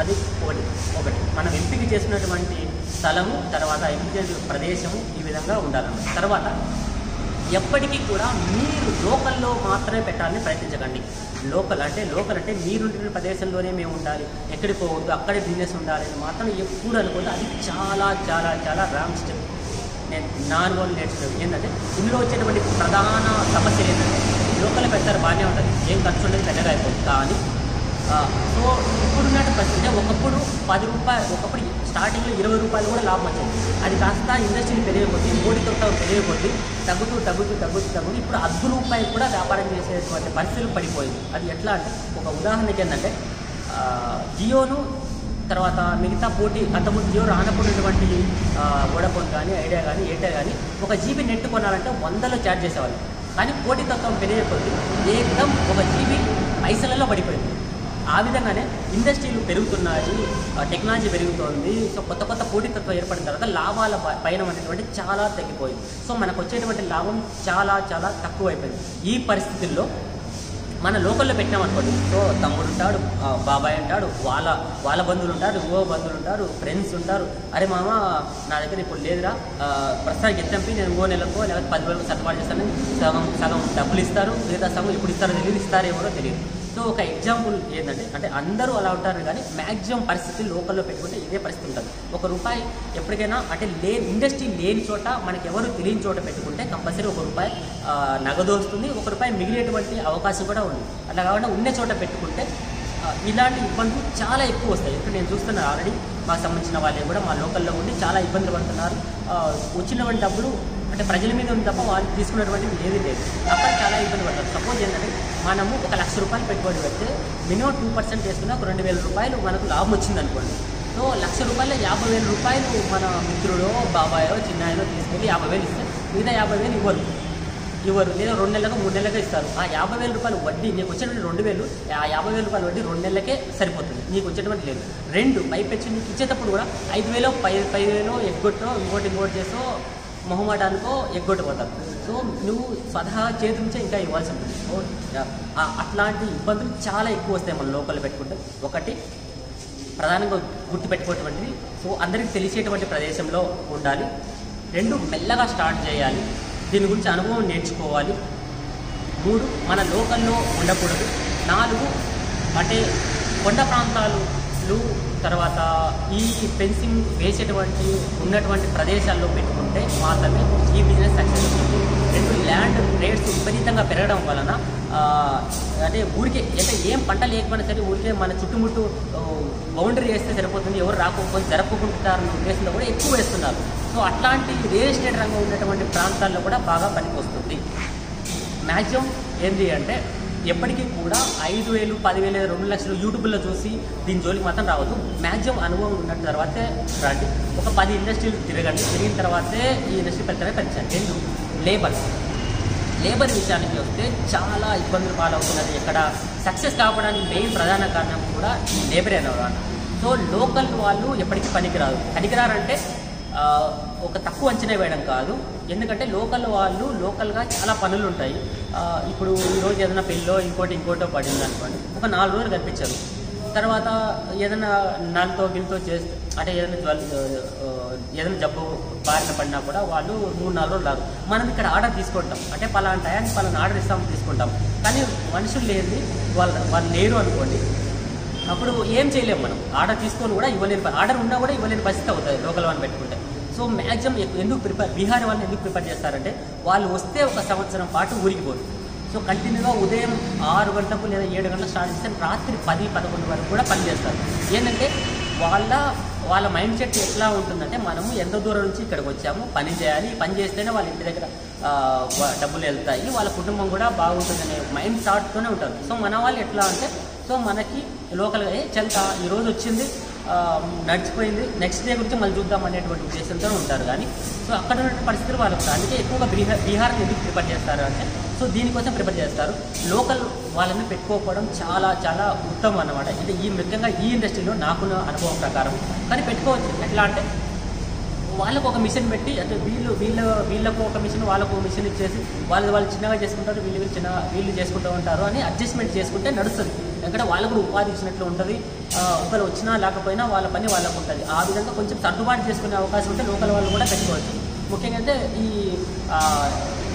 అది ఒకటి. ఒకటి. మనం ఎంపిక చేసినటువంటి స్థలము తర్వాత ఎంపిక చేసిన ప్రదేశము ఈ విధంగా ఉండాలన్నమాట. తర్వాత ఎప్పటికీ కూడా మీరు లోకల్లో మాత్రమే పెట్టాలని ప్రయత్నించకండి. లోకల్ అంటే లోకల్ అంటే మీరుంటున్న ప్రదేశంలోనే మేము ఉండాలి. ఎక్కడికి పోవద్దు అక్కడే బిజినెస్ ఉండాలి అని మాత్రం ఎప్పుడు అనుకుంటే అది చాలా చాలా చాలా రాంగ్ స్టెప్ నేను నార్మల్ అనుభవం నేర్చుకున్నాను ఏంటంటే ఇందులో వచ్చేటువంటి ప్రధాన సమస్య ఏంటంటే లోకల్ పెడతారు బాగానే ఉంటుంది. ఏం ఖర్చు ఉండదు పెద్దగా అయిపోతుంది. కానీ సో ఇప్పుడున్నట్టు పరిస్థితి ఒకప్పుడు పది రూపాయలు ఒకప్పుడు స్టార్టింగ్లో ఇరవై రూపాయలు కూడా లాభం వచ్చింది అది కాస్త ఇండస్ట్రీని పెరిగిపోతుంది మోడీతో పెరిగిపోతుంది తగ్గుతూ తగ్గుతూ తగ్గుతూ తగ్గుతూ ఇప్పుడు అర్ధ రూపాయలు కూడా వ్యాపారం చేసేటువంటి పరిస్థితులు పడిపోయింది. అది ఎట్లా అంటే ఒక ఉదాహరణకి ఏంటంటే జియోను తర్వాత మిగతా పోటీ అంతకుముందు జియో రానప్పుడున్నటువంటి వోడాఫోన్ కానీ ఐడియా కానీ ఎయిర్టెల్ కానీ ఒక జీబీ నెట్ కొనాలంటే వందలో ఛార్జ్ చేసేవాళ్ళు. కానీ పోటీ తత్వం పెరిగిపోతుంది ఏకం ఒక జీబీ పైసలలో పడిపోయింది. ఆ విధంగానే ఇండస్ట్రీలు పెరుగుతున్నాయి టెక్నాలజీ పెరుగుతోంది సో కొత్త కొత్త పోటీతత్వం ఏర్పడిన తర్వాత లాభాల ప- పైన అనేటువంటి చాలా తగ్గిపోయింది. సో మనకు వచ్చేటువంటి లాభం చాలా చాలా తక్కువ అయిపోయింది ఈ పరిస్థితుల్లో మన లోకల్లో పెట్టినామనుకోండి సో తమ్ముడు ఉంటాడు బాబాయ్ ఉంటాడు వాళ్ళ వాళ్ళ బంధువులు ఉంటారు ఓ బంధువులు ఉంటారు ఫ్రెండ్స్ ఉంటారు. అరే మామ నా దగ్గర ఇప్పుడు లేదురా ప్రస్తుతానికి ఎత్తంపి నేను ఓ నెలకో లేకపోతే పది వేలకు సర్దుబాటు చేస్తానని సగం సగం డబ్బులు ఇస్తారు లేదా సగం ఇప్పుడు ఇస్తారో తెలియదు ఇస్తారో ఎవరో తెలియదు సో ఒక ఎగ్జాంపుల్ ఏంటంటే అంటే అందరూ అలా ఉంటారు కానీ మ్యాక్సిమం పరిస్థితి లోకల్లో పెట్టుకుంటే ఇదే పరిస్థితి ఉంటుంది. ఒక రూపాయి ఎప్పటికైనా అంటే లేని ఇండస్ట్రీ లేని చోట మనకి ఎవరు తెలియని చోట పెట్టుకుంటే కంపల్సరీ ఒక రూపాయి నగదు వస్తుంది. ఒక రూపాయి మిగిలేటువంటి అవకాశం కూడా ఉంది. అలా కాకుండా ఉన్న చోట పెట్టుకుంటే ఇలాంటి ఇబ్బందులు చాలా ఎక్కువ వస్తాయి. ఇప్పుడు నేను చూస్తున్నాను ఆల్రెడీ మాకు సంబంధించిన వాళ్ళే కూడా మా లోకల్లో ఉండి చాలా ఇబ్బందులు పడుతున్నారు. వచ్చినటువంటి డబ్బులు అంటే ప్రజల మీద ఉంది తప్ప వాళ్ళు తీసుకున్నటువంటిది ఏది లేదు. అక్కడ చాలా ఇబ్బంది పడతారు సపోజ్ ఏంటంటే మనము ఒక లక్ష రూపాయలు పెట్టుబడి పెడితే మినిమం టూ పర్సెంట్ చేసుకున్న ఒక రెండు వేల రూపాయలు మనకు లాభం వచ్చింది అనుకోండి సో లక్ష రూపాయలు యాభై వేల రూపాయలు మన మిత్రుడో బాబాయో చిన్నాయనో తీసుకెళ్ళి యాభై వేలు ఇస్తే మిగతా యాభై వేలు ఇవ్వరు. ఇవ్వరు. లేదా రెండు నెలలకు మూడు నెలలకు ఇస్తారు. ఆ యాభై వేల రూపాయలు వడ్డీ నీకు వచ్చేటువంటి రెండు వేలు ఆ యాభై వేల రూపాయల వడ్డీ రెండు నెలలకే సరిపోతుంది. నీకు వచ్చేటువంటి లేదు. రెండు పైపెచ్చి నీకు ఇచ్చేటప్పుడు కూడా ఐదు వేలో పై పై వేలో ఎగ్గొట్టో ఇంకోటి ఇంకోటి చేసో మొహమాటానికో ఎగ్గొట్టిపోతారు సో నువ్వు స్వతహా చేతి నుంచే ఇంకా ఇవ్వాల్సి ఉంటుంది సో అట్లాంటి ఇబ్బందులు చాలా ఎక్కువ వస్తాయి మన లోకల్ పెట్టుకుంటే. ఒకటి ప్రధానంగా గుర్తుపెట్టుకోవటువంటిది సో అందరికీ తెలిసేటువంటి ప్రదేశంలో ఉండాలి. రెండు మెల్లగా స్టార్ట్ చేయాలి. దీని గురించి అనుభవం నేర్చుకోవాలి. మూడు మన లోకల్లో ఉండకూడదు. నాలుగు అంటే కొండ ప్రాంతాలు తర్వాత ఈ ఫెన్సింగ్ వేసేటువంటి ఉన్నటువంటి ప్రదేశాల్లో పెట్టుకుంటే మాత్రమే ఈ బిజినెస్ సక్సెస్ అవుతుంది. రెండు ల్యాండ్ రేట్స్ విపరీతంగా పెరగడం వలన అంటే ఊరికే అంటే ఏం పంట లేకపోయినా సరే ఊరికే మన చుట్టుముట్టు బౌండరీ వేస్తే సరిపోతుంది. ఎవరు రాకపోతే జరపకుంటారన్న ఉద్దేశంలో కూడా ఎక్కువ వేస్తున్నారు. సో అట్లాంటి రియల్ ఎస్టేట్ రంగం ఉన్నటువంటి ప్రాంతాల్లో కూడా బాగా పనికొస్తుంది. మ్యాక్సిమం ఏంటి అంటే ఎప్పటికీ కూడా ఐదు వేలు పదివేలు రెండు లక్షలు యూట్యూబ్లో చూసి దీని జోలికి మాత్రం రావద్దు. మ్యాక్సిమం అనుభవం ఉన్న తర్వాతే రండి. ఒక పది ఇండస్ట్రీలు తిరగండి. తిరిగిన తర్వాతే ఈ ఇండస్ట్రీ పెద్దగా పెంచండి. రెండు లేబర్. లేబర్ విషయానికి వస్తే చాలా ఇబ్బందులు పాలవుతున్నది ఇక్కడ సక్సెస్ కావడానికి మెయిన్ ప్రధాన కారణం కూడా ఈ లేబర్ అనేవాడు సో లోకల్ వాళ్ళు ఎప్పటికీ పనికిరాదు పనికిరారంటే ఒక తక్కువ అంచనా వేయడం కాదు. ఎందుకంటే లోకల్ వాళ్ళు లోకల్గా చాలా పనులు ఉంటాయి ఇప్పుడు ఈరోజు ఏదైనా పెళ్ళో ఇంకోటి ఇంకోటో పడింది అనుకోండి. ఒక నాలుగు రోజులు కనిపించారు తర్వాత ఏదైనా నల్లతో గిల్తో చేస్తే అంటే ఏదైనా జ్వల్ ఏదైనా జబ్బు బారిన పడినా కూడా వాళ్ళు మూడు నాలుగు రోజులు రాదు మనం ఇక్కడ ఆర్డర్ తీసుకుంటాం. అంటే పలానా టయానికి పలానా ఆర్డర్ ఇస్తాం తీసుకుంటాం. కానీ మనుషులు లేని వాళ్ళు వాళ్ళు లేరు అనుకోండి. అప్పుడు ఏం చేయలేము మనం. ఆర్డర్ తీసుకొని కూడా ఇవ్వలేని ఆర్డర్ ఉన్నా కూడా ఇవ్వలేని పరిస్థితి అవుతుంది లోకల్ వాళ్ళని పెట్టుకుంటే. సో మ్యాక్సిమం ఎందుకు ప్రిపేర్ బీహార్ వాళ్ళని ఎందుకు ప్రిపేర్ చేస్తారంటే వాళ్ళు వస్తే ఒక సంవత్సరం పాటు ఊరికి పోరు. సో కంటిన్యూగా ఉదయం ఆరు గంటలకు లేదా ఏడు గంటలకు స్టార్ట్ చేస్తే రాత్రి పది పదకొండు వరకు కూడా పనిచేస్తారు ఏంటంటే వాళ్ళ వాళ్ళ మైండ్ సెట్ ఎట్లా ఉంటుందంటే మనము ఎంత దూరం నుంచి ఇక్కడికి వచ్చాము పని చేయాలి. పని చేస్తేనే వాళ్ళ ఇంటి దగ్గర డబ్బులు వెళ్తాయి. వాళ్ళ కుటుంబం కూడా బాగుంటుందనే మైండ్ థాట్తోనే ఉంటారు. సో మన వాళ్ళు ఎట్లా అంటే సో మనకి లోకల్గా ఏ చెంత ఈరోజు వచ్చింది. నడిచిపోయింది. నెక్స్ట్ డే గురించి మళ్ళీ చూద్దాం అనేటువంటి ఉద్దేశంతో ఉంటారు. కానీ సో అక్కడ ఉన్న పరిస్థితులు వాళ్ళు అందుకే ఎక్కువగా బీహార్ బీహార్ని ఎందుకు ప్రిపేర్ చేస్తారు అంటే సో దీనికోసం ప్రిపేర్ చేస్తారు. లోకల్ వాళ్ళని పెట్టుకోకపోవడం చాలా చాలా ఉత్తమం అన్నమాట. ఇది ఈ ముఖ్యంగా ఈ ఇండస్ట్రీలో నాకున్న అనుభవం ప్రకారం. కానీ పెట్టుకోవచ్చు. ఎట్లా అంటే వాళ్ళకు ఒక మిషన్ పెట్టి అంటే వీళ్ళు వీళ్ళ వీళ్ళకు ఒక మిషన్ వాళ్ళకు ఒక మిషన్ ఇచ్చేసి వాళ్ళు వాళ్ళు చిన్నగా చేసుకుంటారు వీళ్ళు వీళ్ళు చిన్న వీళ్ళు చేసుకుంటూ ఉంటారు అని అడ్జస్ట్మెంట్ చేసుకుంటే నడుస్తుంది. ఎందుకంటే వాళ్ళకు కూడా ఉపాధి ఇచ్చినట్లు ఉంటుంది ఒకరు వచ్చినా లేకపోయినా వాళ్ళ పని వాళ్ళకు ఉంటుంది. ఆ విధంగా కొంచెం సర్దుబాటు చేసుకునే అవకాశం ఉంటే లోకల్ వాళ్ళు కూడా పెట్టుకోవచ్చు. ముఖ్యంగా అంటే ఈ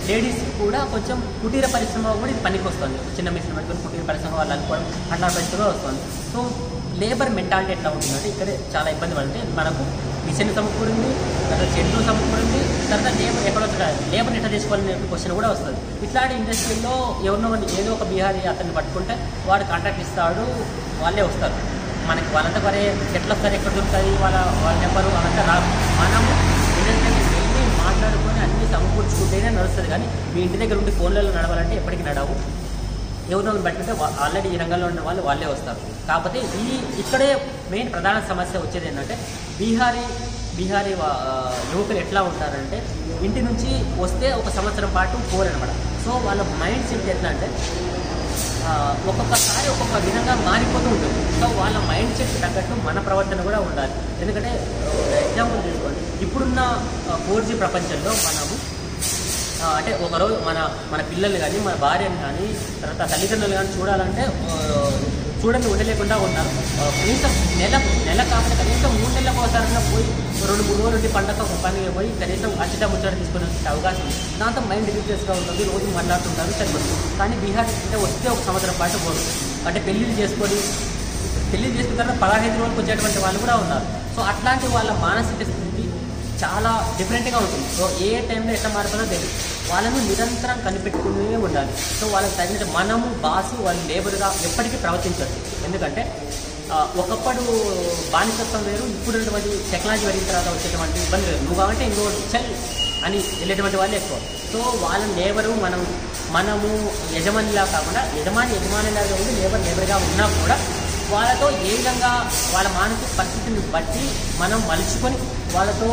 లేడీస్ కూడా కొంచెం కుటీర పరిశ్రమ కూడా ఇది పనికి వస్తుంది. చిన్న మిషన్ పెట్టుకుని కుటీర పరిశ్రమ వాళ్ళు అనుకోవడం అట్లా పరిశ్రమ వస్తుంది. సో లేబర్ మెంటాలిటీ ఎట్లా ఉంటుందంటే ఇక్కడే చాలా ఇబ్బంది పడితే మనకు మిషన్ సమకూరింది తర్వాత చెట్లు సమకూరింది తర్వాత లేబర్ ఎక్కడ వస్తుంది? లేబర్ ఎట్లా చేసుకోవాలనే క్వశ్చన్ కూడా వస్తుంది. ఇట్లాంటి ఇండస్ట్రీలో ఎవరినో ఏదో ఒక బీహారీ అతన్ని పట్టుకుంటే వాడు కాంట్రాక్ట్ ఇస్తాడు వాళ్ళే వస్తారు. మనకి వాళ్ళంతా మరే ఎట్లా వస్తారు ఎక్కడ దొరుకుతుంది వాళ్ళ వాళ్ళ నెంబరు అదంతా రాదు. మనము ఇండస్ట్రీకి వెళ్ళి మాట్లాడుకొని అన్ని సమకూర్చుకుంటేనే నడుస్తుంది. కానీ మీ ఇంటి దగ్గర ఉండి ఫోన్లలో నడవాలంటే ఎప్పటికీ నడవు. ఎవరినో బట్టితే ఆల్రెడీ ఈ రంగంలో ఉన్న వాళ్ళు వాళ్ళే వస్తారు. కాకపోతే ఈ ఇక్కడే మెయిన్ ప్రధాన సమస్య వచ్చేది ఏంటంటే బీహారీ బీహారీ యువకులు ఎట్లా ఉంటారంటే ఇంటి నుంచి వస్తే ఒక సంవత్సరం పాటు ఫోర్ అనమాట. సో వాళ్ళ మైండ్ సెట్ ఎట్లా అంటే ఒక్కొక్కసారి ఒక్కొక్క విధంగా మారిపోతూ ఉంటుంది. సో వాళ్ళ మైండ్ సెట్ తగ్గట్టు మన ప్రవర్తన కూడా ఉండాలి. ఎందుకంటే ఎగ్జాంపుల్ తీసుకోండి. ఇప్పుడున్న ఫోర్ జీ ప్రపంచంలో మనము అంటే ఒకరోజు మన మన పిల్లలు కానీ మన భార్యను కానీ తర్వాత తల్లిదండ్రులు కానీ చూడాలంటే ఆ, చూడండి ఉండలేకుండా ఉన్నారు. కనీసం నెల నెల కాకుండా కనీసం మూడు నెలలకు ఒకసారి పోయి రెండు మూడు రోజులు ఉండి పండగ పని పోయి కనీసం అచ్చట ముచ్చట తీసుకునే అవకాశం ఉంది. దాంతో మైండ్ రిలీజియస్గా ఉంటుంది రోజు మాట్లాడుతుంటారు సరిపోతుంది కానీ బీహార్ అంటే వస్తే ఒక సంవత్సరం పాటు పోదు. అంటే పెళ్ళిళ్ళు చేసుకొని పెళ్ళి చేసుకున్న తర్వాత పదహైదు రోజులకు వచ్చేటువంటి వాళ్ళు కూడా ఉన్నారు. సో అట్లాంటి వాళ్ళ మానసిక స్థితి చాలా డిఫరెంట్గా ఉంటుంది. సో ఏ టైంలో ఎట్లా మారుతుందో తెలియదు వాళ్ళను నిరంతరం కనిపెట్టుకునే ఉండాలి. సో వాళ్ళకి తగినట్టు మనము బాసు వాళ్ళు లేబర్గా ఎప్పటికీ ప్రవర్తించదు ఎందుకంటే ఒకప్పుడు బానిసత్వం వేరు ఇప్పుడు ఉన్నటువంటి టెక్నాలజీ వెళ్ళిన తర్వాత వచ్చేటువంటి ఇబ్బంది లేదు నువ్వు కాబట్టి ఇంకో చల్ అని వెళ్ళేటువంటి వాళ్ళు ఎక్కువ. సో వాళ్ళ లేబరు మనం మనము యజమానిలా కాకుండా యజమాని యజమానిలాగా ఉండి లేబర్ లేబర్గా ఉన్నా కూడా వాళ్ళతో ఏ విధంగా వాళ్ళ మానసిక పరిస్థితిని బట్టి మనం మలుచుకొని వాళ్ళతో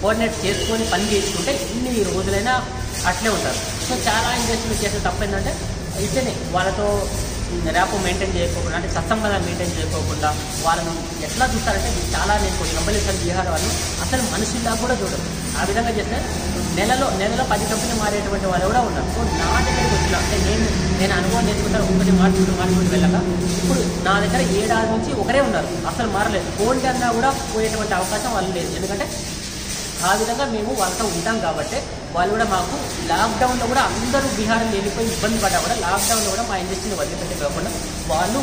కోఆర్డినేట్ చేసుకొని పని చేసుకుంటే ఇన్ని రోజులైనా అట్లే ఉంటారు. సో చాలా ఇండస్ట్రీలు చేసే తప్పు ఏంటంటే ఇట్లనే వాళ్ళతో ర్యాప్ మెయింటైన్ చేయకోకుండా అంటే సత్సంబంధం మెయింటైన్ చేయకోకుండా వాళ్ళను ఎట్లా చూస్తారంటే చాలా నేను కొన్ని కంపెనీలు సార్ బీహార్ వాళ్ళు. అసలు మనుషుల్లా కూడా చూడరు. ఆ విధంగా చేస్తే నెలలో నెలలో పది కంపెనీలు మారేటువంటి వాళ్ళు కూడా ఉన్నారు. సో నా దగ్గరికి వచ్చిన అంటే నేను నేను అనుభవం నేర్చుకుంటాను ఒకటి మార్చుకుంటూ మార్చుకుంటూ వెళ్ళక. ఇప్పుడు నా దగ్గర ఏడాది నుంచి ఒకరే ఉన్నారు. అసలు మారలేదు. ఫోన్ కన్నా కూడా పోయేటువంటి అవకాశం వాళ్ళు లేదు. ఎందుకంటే ఆ విధంగా మేము వాళ్ళతో ఉంటాం కాబట్టి వాళ్ళు కూడా మాకు లాక్డౌన్లో కూడా అందరూ బీహార్లో వెళ్ళిపోయి ఇబ్బంది పడ్డా కూడా లాక్డౌన్లో కూడా మా ఇండస్ట్రీని వదిలిపెట్టి కాకుండా వాళ్ళు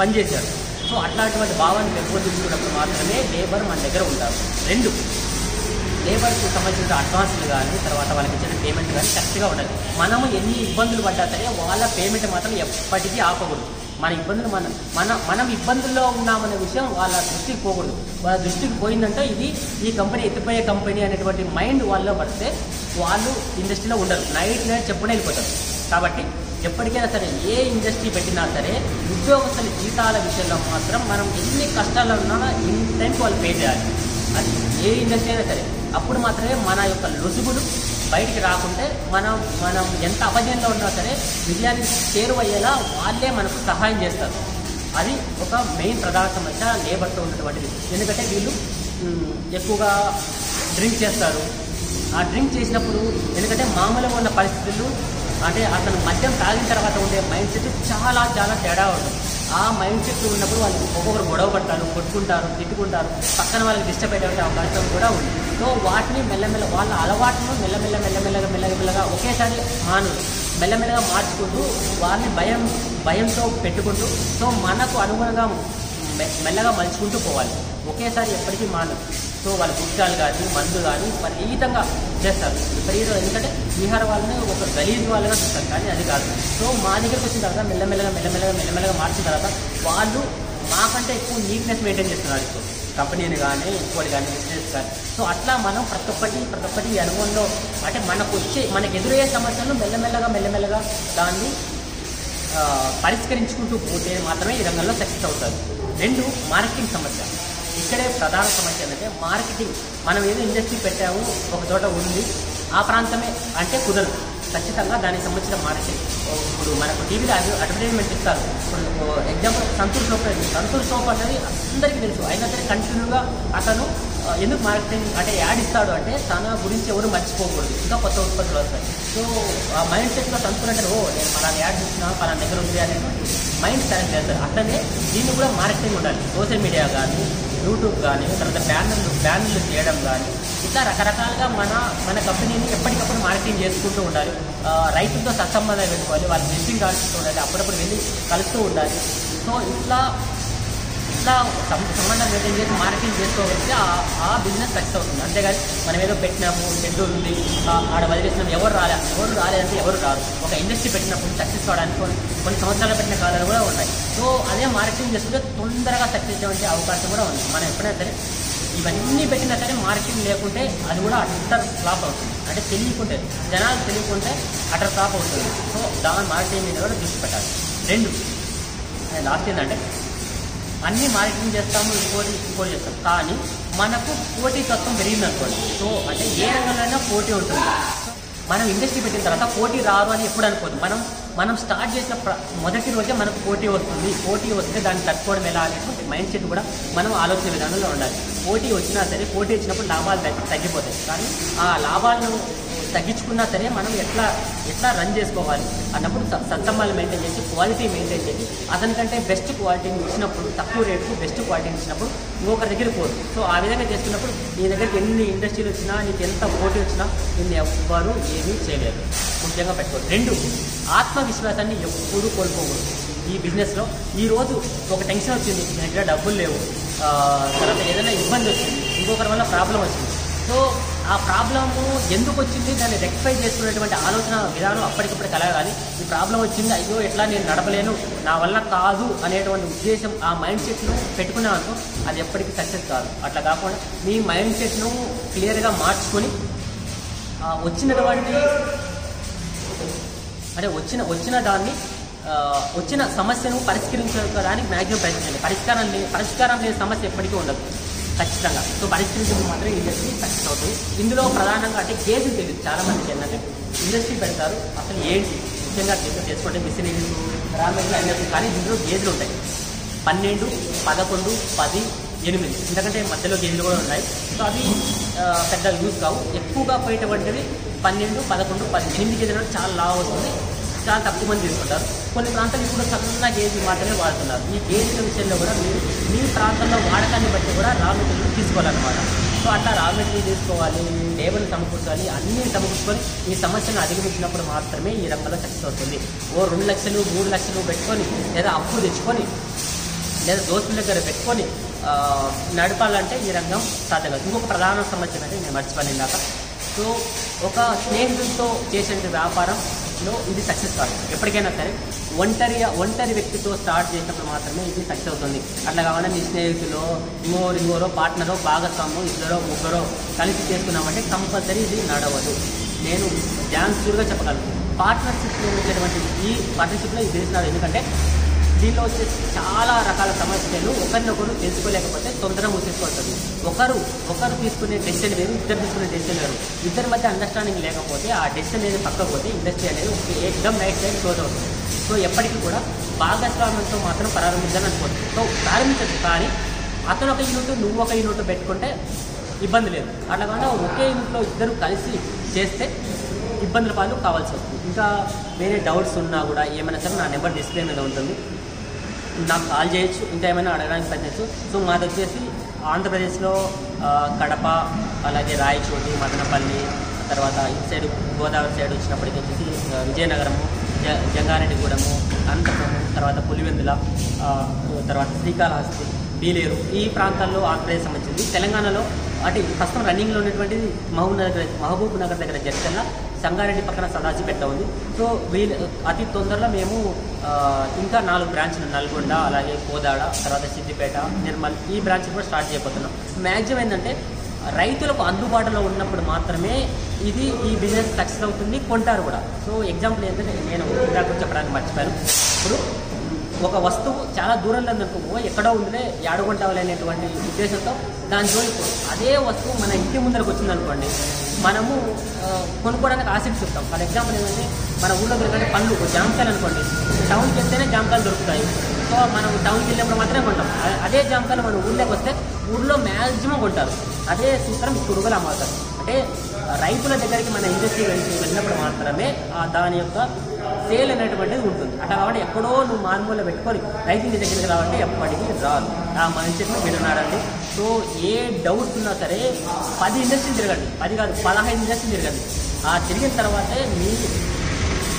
పనిచేశారు. సో అట్లాంటి భావాన్ని పెంపొందించుకున్నప్పుడు మాత్రమే లేబర్ మన దగ్గర ఉంటారు. రెండు లేబర్కి సంబంధించిన అడ్వాన్స్లు కానీ తర్వాత వాళ్ళకి ఇచ్చిన పేమెంట్ కానీ కరెక్ట్గా ఉండాలి మనము ఎన్ని ఇబ్బందులు పడ్డా సరే వాళ్ళ పేమెంట్ మాత్రం ఎప్పటికీ ఆపకూడదు. మన ఇబ్బందులు మనం మన మనం ఇబ్బందుల్లో ఉన్నామనే విషయం వాళ్ళ దృష్టికి పోకూడదు. వాళ్ళ దృష్టికి పోయిందంటే ఇది ఈ కంపెనీ ఎత్తిపోయే కంపెనీ అనేటువంటి మైండ్ వాళ్ళలో పడితే వాళ్ళు ఇండస్ట్రీలో ఉండరు. నైట్ నైట్ చెప్పుకునే వెళ్ళిపోతారు. కాబట్టి ఎప్పటికైనా సరే ఏ ఇండస్ట్రీ పెట్టినా సరే ఉద్యోగస్తుల జీతాల విషయంలో మాత్రం మనం ఎన్ని కష్టాలు ఉన్నా ఇన్ టైంకి వాళ్ళు పే చేయాలి. అది ఏ ఇండస్ట్రీ అయినా సరే. అప్పుడు మాత్రమే మన యొక్క లొసుగులు బయటికి రాకుంటే మనం మనం ఎంత అపజయంలో ఉన్నా సరే విజయానికి చేరువయ్యేలా వాళ్ళే మనకు సహాయం చేస్తారు. అది ఒక మెయిన్ ప్రధాన సమస్య లేబర్తో ఉన్నటువంటిది ఎందుకంటే వీళ్ళు ఎక్కువగా డ్రింక్ చేస్తారు. ఆ డ్రింక్ చేసినప్పుడు ఎందుకంటే మామూలుగా ఉన్న పరిస్థితులు అంటే అతను మద్యం తాగిన తర్వాత ఉండే మైండ్ సెట్ చాలా చాలా తేడా ఉంటుంది. ఆ మైండ్ సెట్ ఉన్నప్పుడు వాళ్ళు ఒక్కొక్కరు గొడవ పడతారు కొట్టుకుంటారు తిట్టుకుంటారు. పక్కన వాళ్ళకి డిస్టర్బ్ అయ్యేటువంటి అవకాశం కూడా ఉంది. సో వాటిని మెల్లమెల్ల వాళ్ళ అలవాటును మెల్లమెల్ల మెల్లమెల్లగా మెల్లమెల్లగా ఒకేసారి మాను. మెల్లమెల్లగా మార్చుకుంటూ వాళ్ళని భయం భయంతో పెట్టుకుంటూ సో మనకు అనుగుణంగా మె- మెల్లగా మలుచుకుంటూ పోవాలి. ఒకేసారి ఎప్పటికీ మాను. సో వాళ్ళ గుట్కాలు కానీ మందు కానీ విపరీతంగా చేస్తారు. విపరీతం. ఎందుకంటే బీహార్ వాళ్ళని ఒక గలీజ్ వాళ్ళుగా చూస్తారు. కానీ అది కాదు. సో మా దగ్గరకు వచ్చిన తర్వాత మెల్లమెల్లగా మెల్లమెల్లగా మెల్లమెల్లగా మార్చిన తర్వాత వాళ్ళు మాకంటే ఎక్కువ నీట్నెస్ మెయింటైన్ చేస్తున్నారు. ఇప్పుడు కంపెనీని కానీ ఇంకోటి కానీ బిజినెస్ కానీ. సో అట్లా మనం ప్రతి ఒక్కటి ప్రతి ఒక్కటి ఈ అనుభవంలో అంటే మనకు వచ్చే మనకు ఎదురయ్యే సమస్యలను మెల్లమెల్లగా మెల్లమెల్లగా దాన్ని పరిష్కరించుకుంటూ పోతే మాత్రమే ఈ రంగంలో సక్సెస్ అవుతారు. రెండు మార్కెటింగ్ సమస్య. ఇక్కడే ప్రధాన సమస్య ఏంటంటే మార్కెటింగ్. మనం ఏదో ఇండస్ట్రీ పెట్టాము ఒక చోట ఉంది. ఆ ప్రాంతమే అంటే కుదరదు. ఖచ్చితంగా దానికి సంబంధించిన మార్కెటింగ్. ఇప్పుడు మనకు టీవీలో అడ్వర్టైజ్మెంట్ ఇస్తారు ఇప్పుడు example Santoor soap Santoor soap అనేది అందరికీ తెలుసు. అయినా సరే కంటిన్యూగా అతను ఎందుకు మార్కెటింగ్ అంటే యాడ్ ఇస్తాడు అంటే తన గురించి ఎవరు మర్చిపోకూడదు. ఇంకా కొత్త ఉత్పత్తులు వస్తాయి. సో ఆ మైండ్ సెట్లో సంతూర్ అంటే ఓ నేను పలానా యాడ్ చూస్తున్నా పలానా దగ్గర ఉంది అనేది మైండ్ సెలెక్ట్ చేస్తారు. అట్లనే దీన్ని కూడా మార్కెటింగ్ ఉండాలి. సోషల్ మీడియా కానీ యూట్యూబ్ కానీ తర్వాత బ్యానర్లు బ్యానర్లు చేయడం కానీ ఇట్లా రకరకాలుగా మన మన కంపెనీని ఎప్పటికప్పుడు మార్కెటింగ్ చేసుకుంటూ ఉండాలి. రైతులతో సత్సంబంధం పెట్టుకోవాలి వాళ్ళు విజిటింగ్ కార్డ్స్ ఉండాలి అప్పుడప్పుడు వెళ్ళి కలుస్తూ ఉండాలి. సో ఇట్లా ఇట్లా సంబంధం మెయింటైన్ చేసి మార్కెటింగ్ చేసుకోగలిగితే ఆ- ఆ బిజినెస్ సక్సెస్ అవుతుంది. అంతేగాని మనం ఏదో పెట్టినాము షెడ్యూల్ ఉంది ఆడ వదిలేసినాం ఎవరు రాలే ఎవరు రాలేదంటే ఎవరు రారు. ఒక ఇండస్ట్రీ పెట్టినప్పుడు సక్సెస్ కావడానికి కొన్ని కొన్ని సంవత్సరాలు పెట్టిన కాలాలు కూడా ఉన్నాయి. సో అదే మార్కెటింగ్ చేసుకుంటే తొందరగా సక్సెస్ అయ్యే అవకాశం కూడా ఉంది. మనం ఎప్పుడైనా సరే ఇవన్నీ పెట్టినా సరే మార్కెటింగ్ లేకుంటే అది కూడా అటర్ ఫ్లాప్ అవుతుంది. అంటే తెలియకుంటే జనాలు తెలియకుంటే అటర్ ఫ్లాప్ అవుతుంది. సో దాని మార్కెటింగ్ మీద కూడా దృష్టి పెట్టాలి. రెండు లాస్ట్ ఏంటంటే అన్నీ మార్కెటింగ్ చేస్తాము ఇంకోటి ఇంకోటి చేస్తాం. కానీ మనకు పోటీ తత్వం పెరిగింది అనుకోండి. సో అంటే ఏ రంగంలోనైనా పోటీ ఉంటుంది. మనం ఇండస్ట్రీ పెట్టిన తర్వాత పోటీ రాదు అని ఎప్పుడు అనుకోదు మనం మనం స్టార్ట్ చేసిన మొదటి రోజే మనకు పోటీ వస్తుంది. పోటీ వస్తే దాన్ని తట్టుకోవడం ఎలా అనేటువంటి మైండ్ సెట్ కూడా మనం ఆలోచన విధానంలో ఉండాలి. పోటీ వచ్చినా సరే పోటీ వచ్చినప్పుడు లాభాలు తగ్గిపోతాయి. కానీ ఆ లాభాలను తగ్గించుకున్నా సరే మనం ఎట్లా ఎట్లా రన్ చేసుకోవాలి అన్నప్పుడు సత్సంబాలు మెయింటైన్ చేసి క్వాలిటీ మెయింటైన్ చేసి అతనికంటే బెస్ట్ క్వాలిటీని ఇచ్చినప్పుడు తక్కువ రేటుకు బెస్ట్ క్వాలిటీని ఇచ్చినప్పుడు ఇంకొకరి దగ్గర పోదు. సో ఆ విధంగా చేస్తున్నప్పుడు నీ దగ్గరికి ఎన్ని ఇండస్ట్రీలు వచ్చినా నీకు ఎంత పోటీ వచ్చినా నిన్ను ఎవ్వరు ఏమీ చేయలేరు. ముఖ్యంగా పెట్టుకోరు రెండు ఆత్మవిశ్వాసాన్ని ఎప్పుడూ కోల్పోకూడదు. ఈ బిజినెస్లో ఈ రోజు ఒక టెన్షన్ వచ్చింది. మీ దగ్గర డబ్బులు లేవు. తర్వాత ఏదైనా ఇబ్బంది వచ్చింది. ఇంకొకరి వల్ల ప్రాబ్లం వచ్చింది. సో ఆ ప్రాబ్లము ఎందుకు వచ్చింది? దాన్ని రెక్టిఫై చేసుకునేటువంటి ఆలోచన విధానం అప్పటికప్పుడు కలగాలి. ఈ ప్రాబ్లం వచ్చింది అయ్యో ఎట్లా నేను నడపలేను? నా వల్ల కాదు అనేటువంటి ఉద్దేశం ఆ మైండ్ సెట్ను పెట్టుకున్నామనుకో అది ఎప్పటికీ సక్సెస్ కాదు. అట్లా కాకుండా మీ మైండ్ సెట్ను క్లియర్గా మార్చుకొని వచ్చినటువంటి అంటే వచ్చిన వచ్చిన దాన్ని వచ్చిన సమస్యను పరిష్కరించడానికి మ్యాక్సిమం ప్రయత్నించండి పరిష్కారం లే పరిష్కారం లేని సమస్య ఎప్పటికీ ఉండదు. ఖచ్చితంగా. సో పరిస్థితులు మాత్రం ఇండస్ట్రీ ఖచ్చితం అవుతుంది ఇందులో ప్రధానంగా అంటే కేసులు తెలియదు చాలా మందికి ఏంటంటే ఇండస్ట్రీ పెడతారు. అసలు ఏంటి? ముఖ్యంగా కేసులు చేసుకుంటే మిషనరీస్ రామేళ్ళు ఇండస్ట్రీ కానీ ఇందులో గేజ్లు ఉంటాయి. పన్నెండు పదకొండు పది ఎనిమిది. ఎందుకంటే మధ్యలో గేజ్లు కూడా ఉన్నాయి. సో అవి పెద్ద యూజ్ కావు. ఎక్కువగా పోయేటువంటివి పన్నెండు పదకొండు పది. ఎనిమిది గేజ్లు చాలా లావు వస్తుంది. చాలా తక్కువ మంది తీసుకుంటారు కొన్ని ప్రాంతాలు ఇప్పుడు సన్న గేజ్ మాత్రమే వాడుతున్నారు. ఈ గేజ్ల విషయంలో కూడా మీరు మీ ప్రాంతంలో వాడకాన్ని బట్టి కూడా రా మెటీరియల్ తీసుకోవాలన్నమాట. సో అట్లా రా మెటీరియల్ తీసుకోవాలి లేబర్ని సమకూర్చాలి అన్నీ సమకూర్చుకొని ఈ సమస్యను అధిగమించినప్పుడు మాత్రమే ఈ రంగంలో సక్సెస్ అవుతుంది. ఓ రెండు లక్షలు మూడు లక్షలు పెట్టుకొని లేదా అప్పు తెచ్చుకొని లేదా దోస్తుల దగ్గర పెట్టుకొని నడపాలంటే ఈ రంగం సాధ్యం కాదు. ఇంకొక ప్రధాన సమస్య అంటే నేను మర్చిపోయిన ఇందాక సో ఒక స్నేహితులతో చేసే వ్యాపారంలో ఇది సక్సెస్ కాదు. ఎప్పటికైనా సరే ఒంటరి ఒంటరి వ్యక్తితో స్టార్ట్ చేసినప్పుడు మాత్రమే ఇది సక్సెస్ అవుతుంది. అట్లా కావాలంటే మీ స్నేహితులు ఇంకోరు ఇంకోరో పార్ట్నరో భాగస్వాము ఇద్దరో ముగ్గురో కలిసి చేసుకున్నామంటే కంపల్సరీ ఇది నడవదు. నేను డ్యాన్స్గా చెప్పగలను. పార్ట్నర్షిప్లో ఉండేటువంటి ఈ పార్ట్నర్షిప్లో ఇది తెలిసినాడు ఎందుకంటే దీనిలో వచ్చేసి చాలా రకాల సమస్యలు ఒకరినొకరు తెలుసుకోలేకపోతే తొందరగా మూసేసుకోవచ్చు ఒకరు ఒకరు తీసుకునే డెసిషన్ వేరు ఇద్దరు తీసుకునే డెసిషన్ వేరు. ఇద్దరి మధ్య అండర్స్టాండింగ్ లేకపోతే ఆ డెసిషన్ అనేది పక్కకు పోతే ఇండస్ట్రీ అనేది ఒక నైట్ టైం క్లోజ్ అవుతుంది. సో ఎప్పటికీ కూడా భాగస్వామ్యంతో మాత్రం ప్రారంభించాలని అనుకోండి సో ప్రారంభించచ్చు కానీ అతను ఒక యూనిట్ నువ్వు ఒక యూనిట్ పెట్టుకుంటే ఇబ్బంది లేదు. అట్లా కాకుండా ఒకే యూనిట్లో ఇద్దరు కలిసి చేస్తే ఇబ్బందుల పాలు కావాల్సి వస్తుంది. ఇంకా వేరే డౌట్స్ ఉన్నా కూడా ఏమైనా సరే నా నెంబర్ డిస్ప్లే మీద ఉంటుంది. నాకు కాల్ చేయొచ్చు. ఇంకా ఏమైనా అడగడానికి ప్రయత్నించు సో మాది వచ్చేసి ఆంధ్రప్రదేశ్లో కడప అలాగే రాయచోటి మదనపల్లి తర్వాత ఇటు సైడ్ గోదావరి సైడ్ వచ్చినప్పటికి వచ్చేసి విజయనగరము జ జంగారెడ్డిగూడెము అనంతపురము తర్వాత పులివెందుల తర్వాత శ్రీకాళహస్తి బీలేరు ఈ ప్రాంతాల్లో ఆంధ్రప్రదేశ్ సంబంధించింది. తెలంగాణలో అంటే ప్రస్తుతం రన్నింగ్లో ఉన్నటువంటిది మహబూబ్ నగర్ మహబూబ్ నగర్ దగ్గర జడ్చల్ల సంగారెడ్డి పక్కన సదాజీపేట ఉంది. సో వీళ్ళు అతి తొందరలో మేము ఇంకా నాలుగు బ్రాంచ్లు నల్గొండ అలాగే కోదాడ తర్వాత సిద్దిపేట నిర్మల్ ఈ బ్రాంచ్ కూడా స్టార్ట్ చేయబోతున్నాం. మ్యాక్సిమం ఏంటంటే రైతులకు అందుబాటులో ఉన్నప్పుడు మాత్రమే ఇది ఈ బిజినెస్ సక్సెస్ అవుతుంది. కొంటారు కూడా. సో ఎగ్జాంపుల్ ఏంటంటే నేను ఇందాక చెప్పడానికి మర్చిపోయాను. ఇప్పుడు ఒక వస్తువు చాలా దూరంలో ఉందనుకో ఎక్కడో ఉందిలే ఏడగొంటావాలి అనేటువంటి ఉద్దేశంతో దాని జోలికి. అదే వస్తువు మన ఇంటి ముందరకు వచ్చిందనుకోండి మనము కొనుక్కోవడానికి ఆసక్తి చూస్తాం ఫర్ ఎగ్జాంపుల్ ఏంటంటే మన ఊళ్ళో దొరికే పండ్లు జామకాయలు అనుకోండి. టౌన్కి వెళ్తేనే జామకాయలు దొరుకుతాయి. సో మనం టౌన్కి వెళ్ళినప్పుడు మాత్రమే కొంటాం. అదే జామకాయలు మన ఊళ్ళోకి వస్తే ఊళ్ళో మ్యాక్సిమం కొంటారు. అదే సూత్రం పురుగులు అమ్ముతారు అంటే రైతుల దగ్గరికి మన ఇండస్ట్రీ వెళ్ళినప్పుడు మాత్రమే ఆ దాని యొక్క సేల్ అనేటువంటిది ఉంటుంది. అట్లా కాబట్టి ఎక్కడో నువ్వు మారుమూల పెట్టుకొని రైతు దగ్గరికి రావాలంటే ఎప్పటికీ రాదు. ఆ మనిషిని విడున్నాడండి సో ఏ డౌట్స్ ఉన్నా సరే పది ఇండస్ట్రీ తిరగండి. పది కాదు పదహైదు ఇండస్ట్రీ తిరగండి. ఆ తిరిగిన తర్వాతే మీ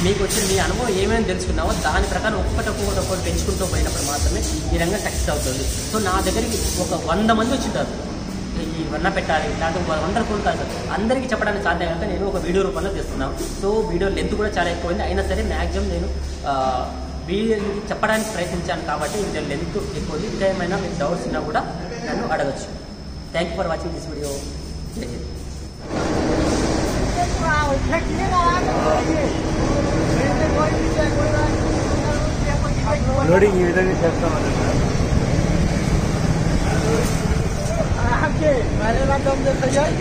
మీకు వచ్చిన మీ అనుభవం ఏమేమి తెలుసుకున్నావో దాని ప్రకారం ఒక్కటి ఒక్కొక్కటి ఒక్కటి పెంచుకుంటూ పోయినప్పుడు మాత్రమే ఈ రంగం సక్సెస్ అవుతుంది. సో నా దగ్గరికి ఒక వంద మంది వచ్చింటారు. ఈ వన్న పెట్టాలి వందలు కొనుక్కాలి సార్. అందరికీ చెప్పడానికి సాధ్యం కాక నేను ఒక వీడియో రూపంలో తెస్తున్నాను సో వీడియో లెంత్ కూడా చాలా ఎక్కువైంది. అయినా సరే మ్యాక్సిమం నేను ఆ, వీడియో చెప్పడానికి ప్రయత్నించాను కాబట్టి వీడియో లెంత్ ఎక్కువ ఉంది ఇంకా ఏమైనా మీకు డౌట్స్ ఉన్నా కూడా నన్ను అడగచ్చు. Thank you for watching this video జై లోడింగ్ ఈ విధంగా के मैंने ना कम दे तैयार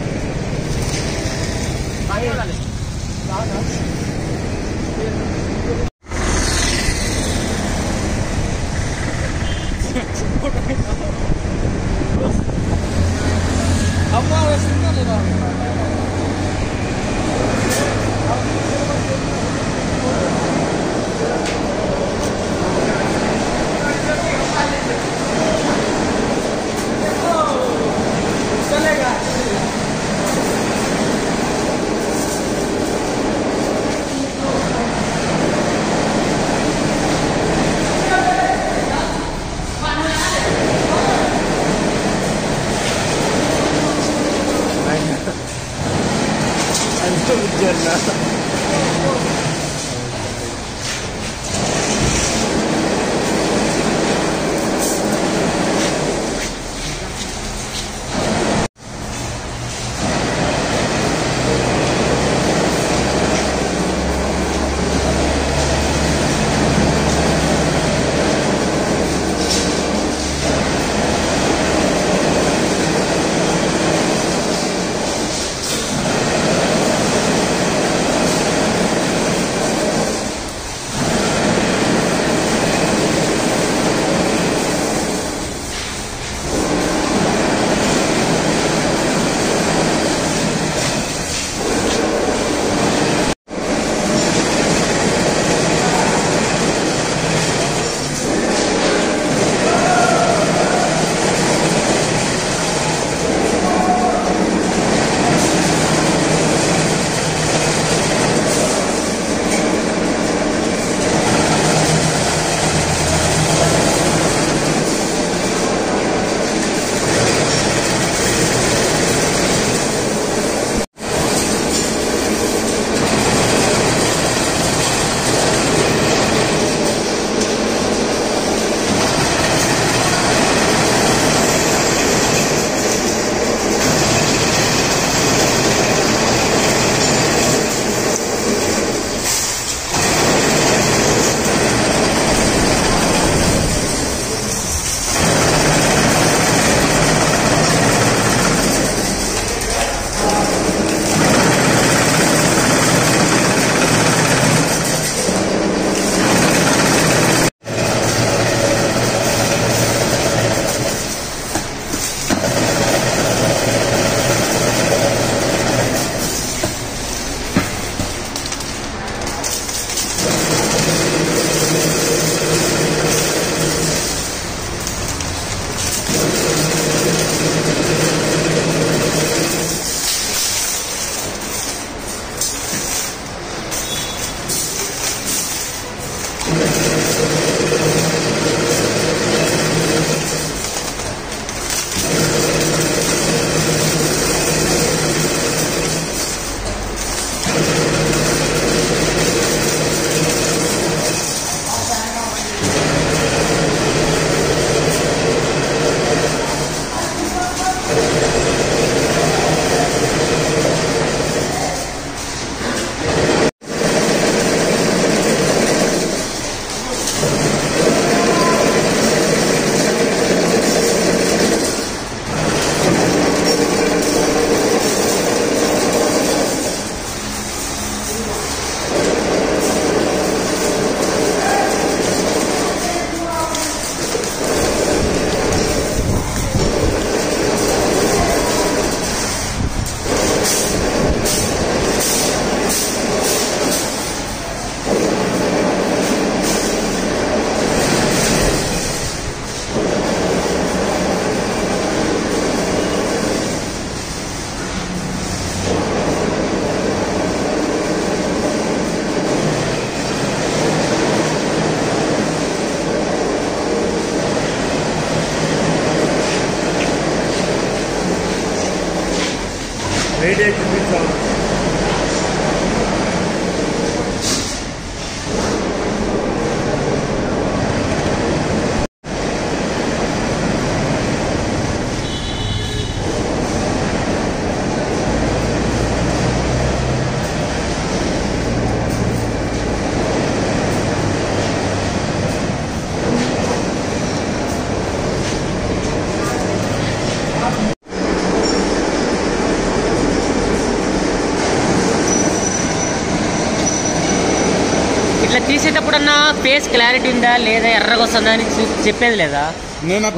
ఇట్లా తీసేటప్పుడన్నా ఫేస్ క్లారిటీ ఉందా లేదా ఎర్రగా వస్తుందా అని చెప్పేది లేదా?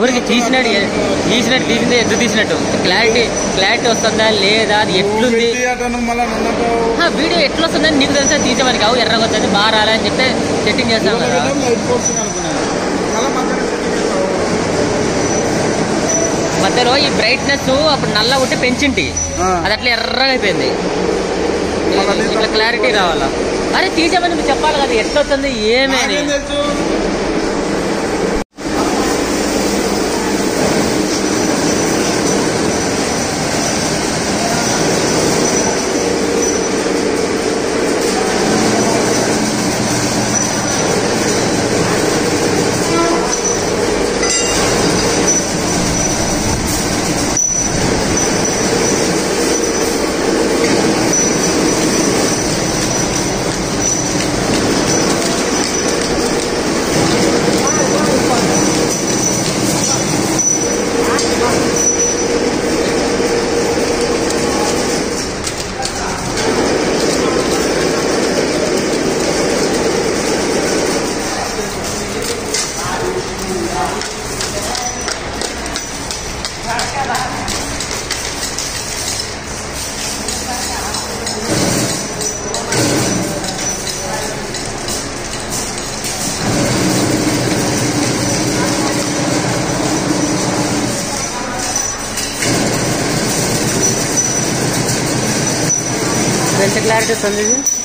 ఊరికి తీసినట్టు తీసినట్టు తీసింది ఎద్దు తీసినట్టు? క్లారిటీ క్లారిటీ వస్తుందా లేదా? అది ఎట్లుంది? వీడియో ఎట్లా వస్తుందని నీకు తెలుసా? తీసేవానికి కావు ఎర్రగా వస్తుంది బాగా రాలని చెప్తే సెట్టింగ్ చేస్తాం కదా. మధ్యలో ఈ బ్రైట్నెస్ అప్పుడు నల్ల ఉంటే పెంచింటి. అది అట్లా ఎర్రగా అయిపోయింది. ఇట్లా క్లారిటీ రావాలా? అరే తీసేమని చెప్పాలి కదా ఎట్లా వస్తుంది ఏమీ అని నాకేం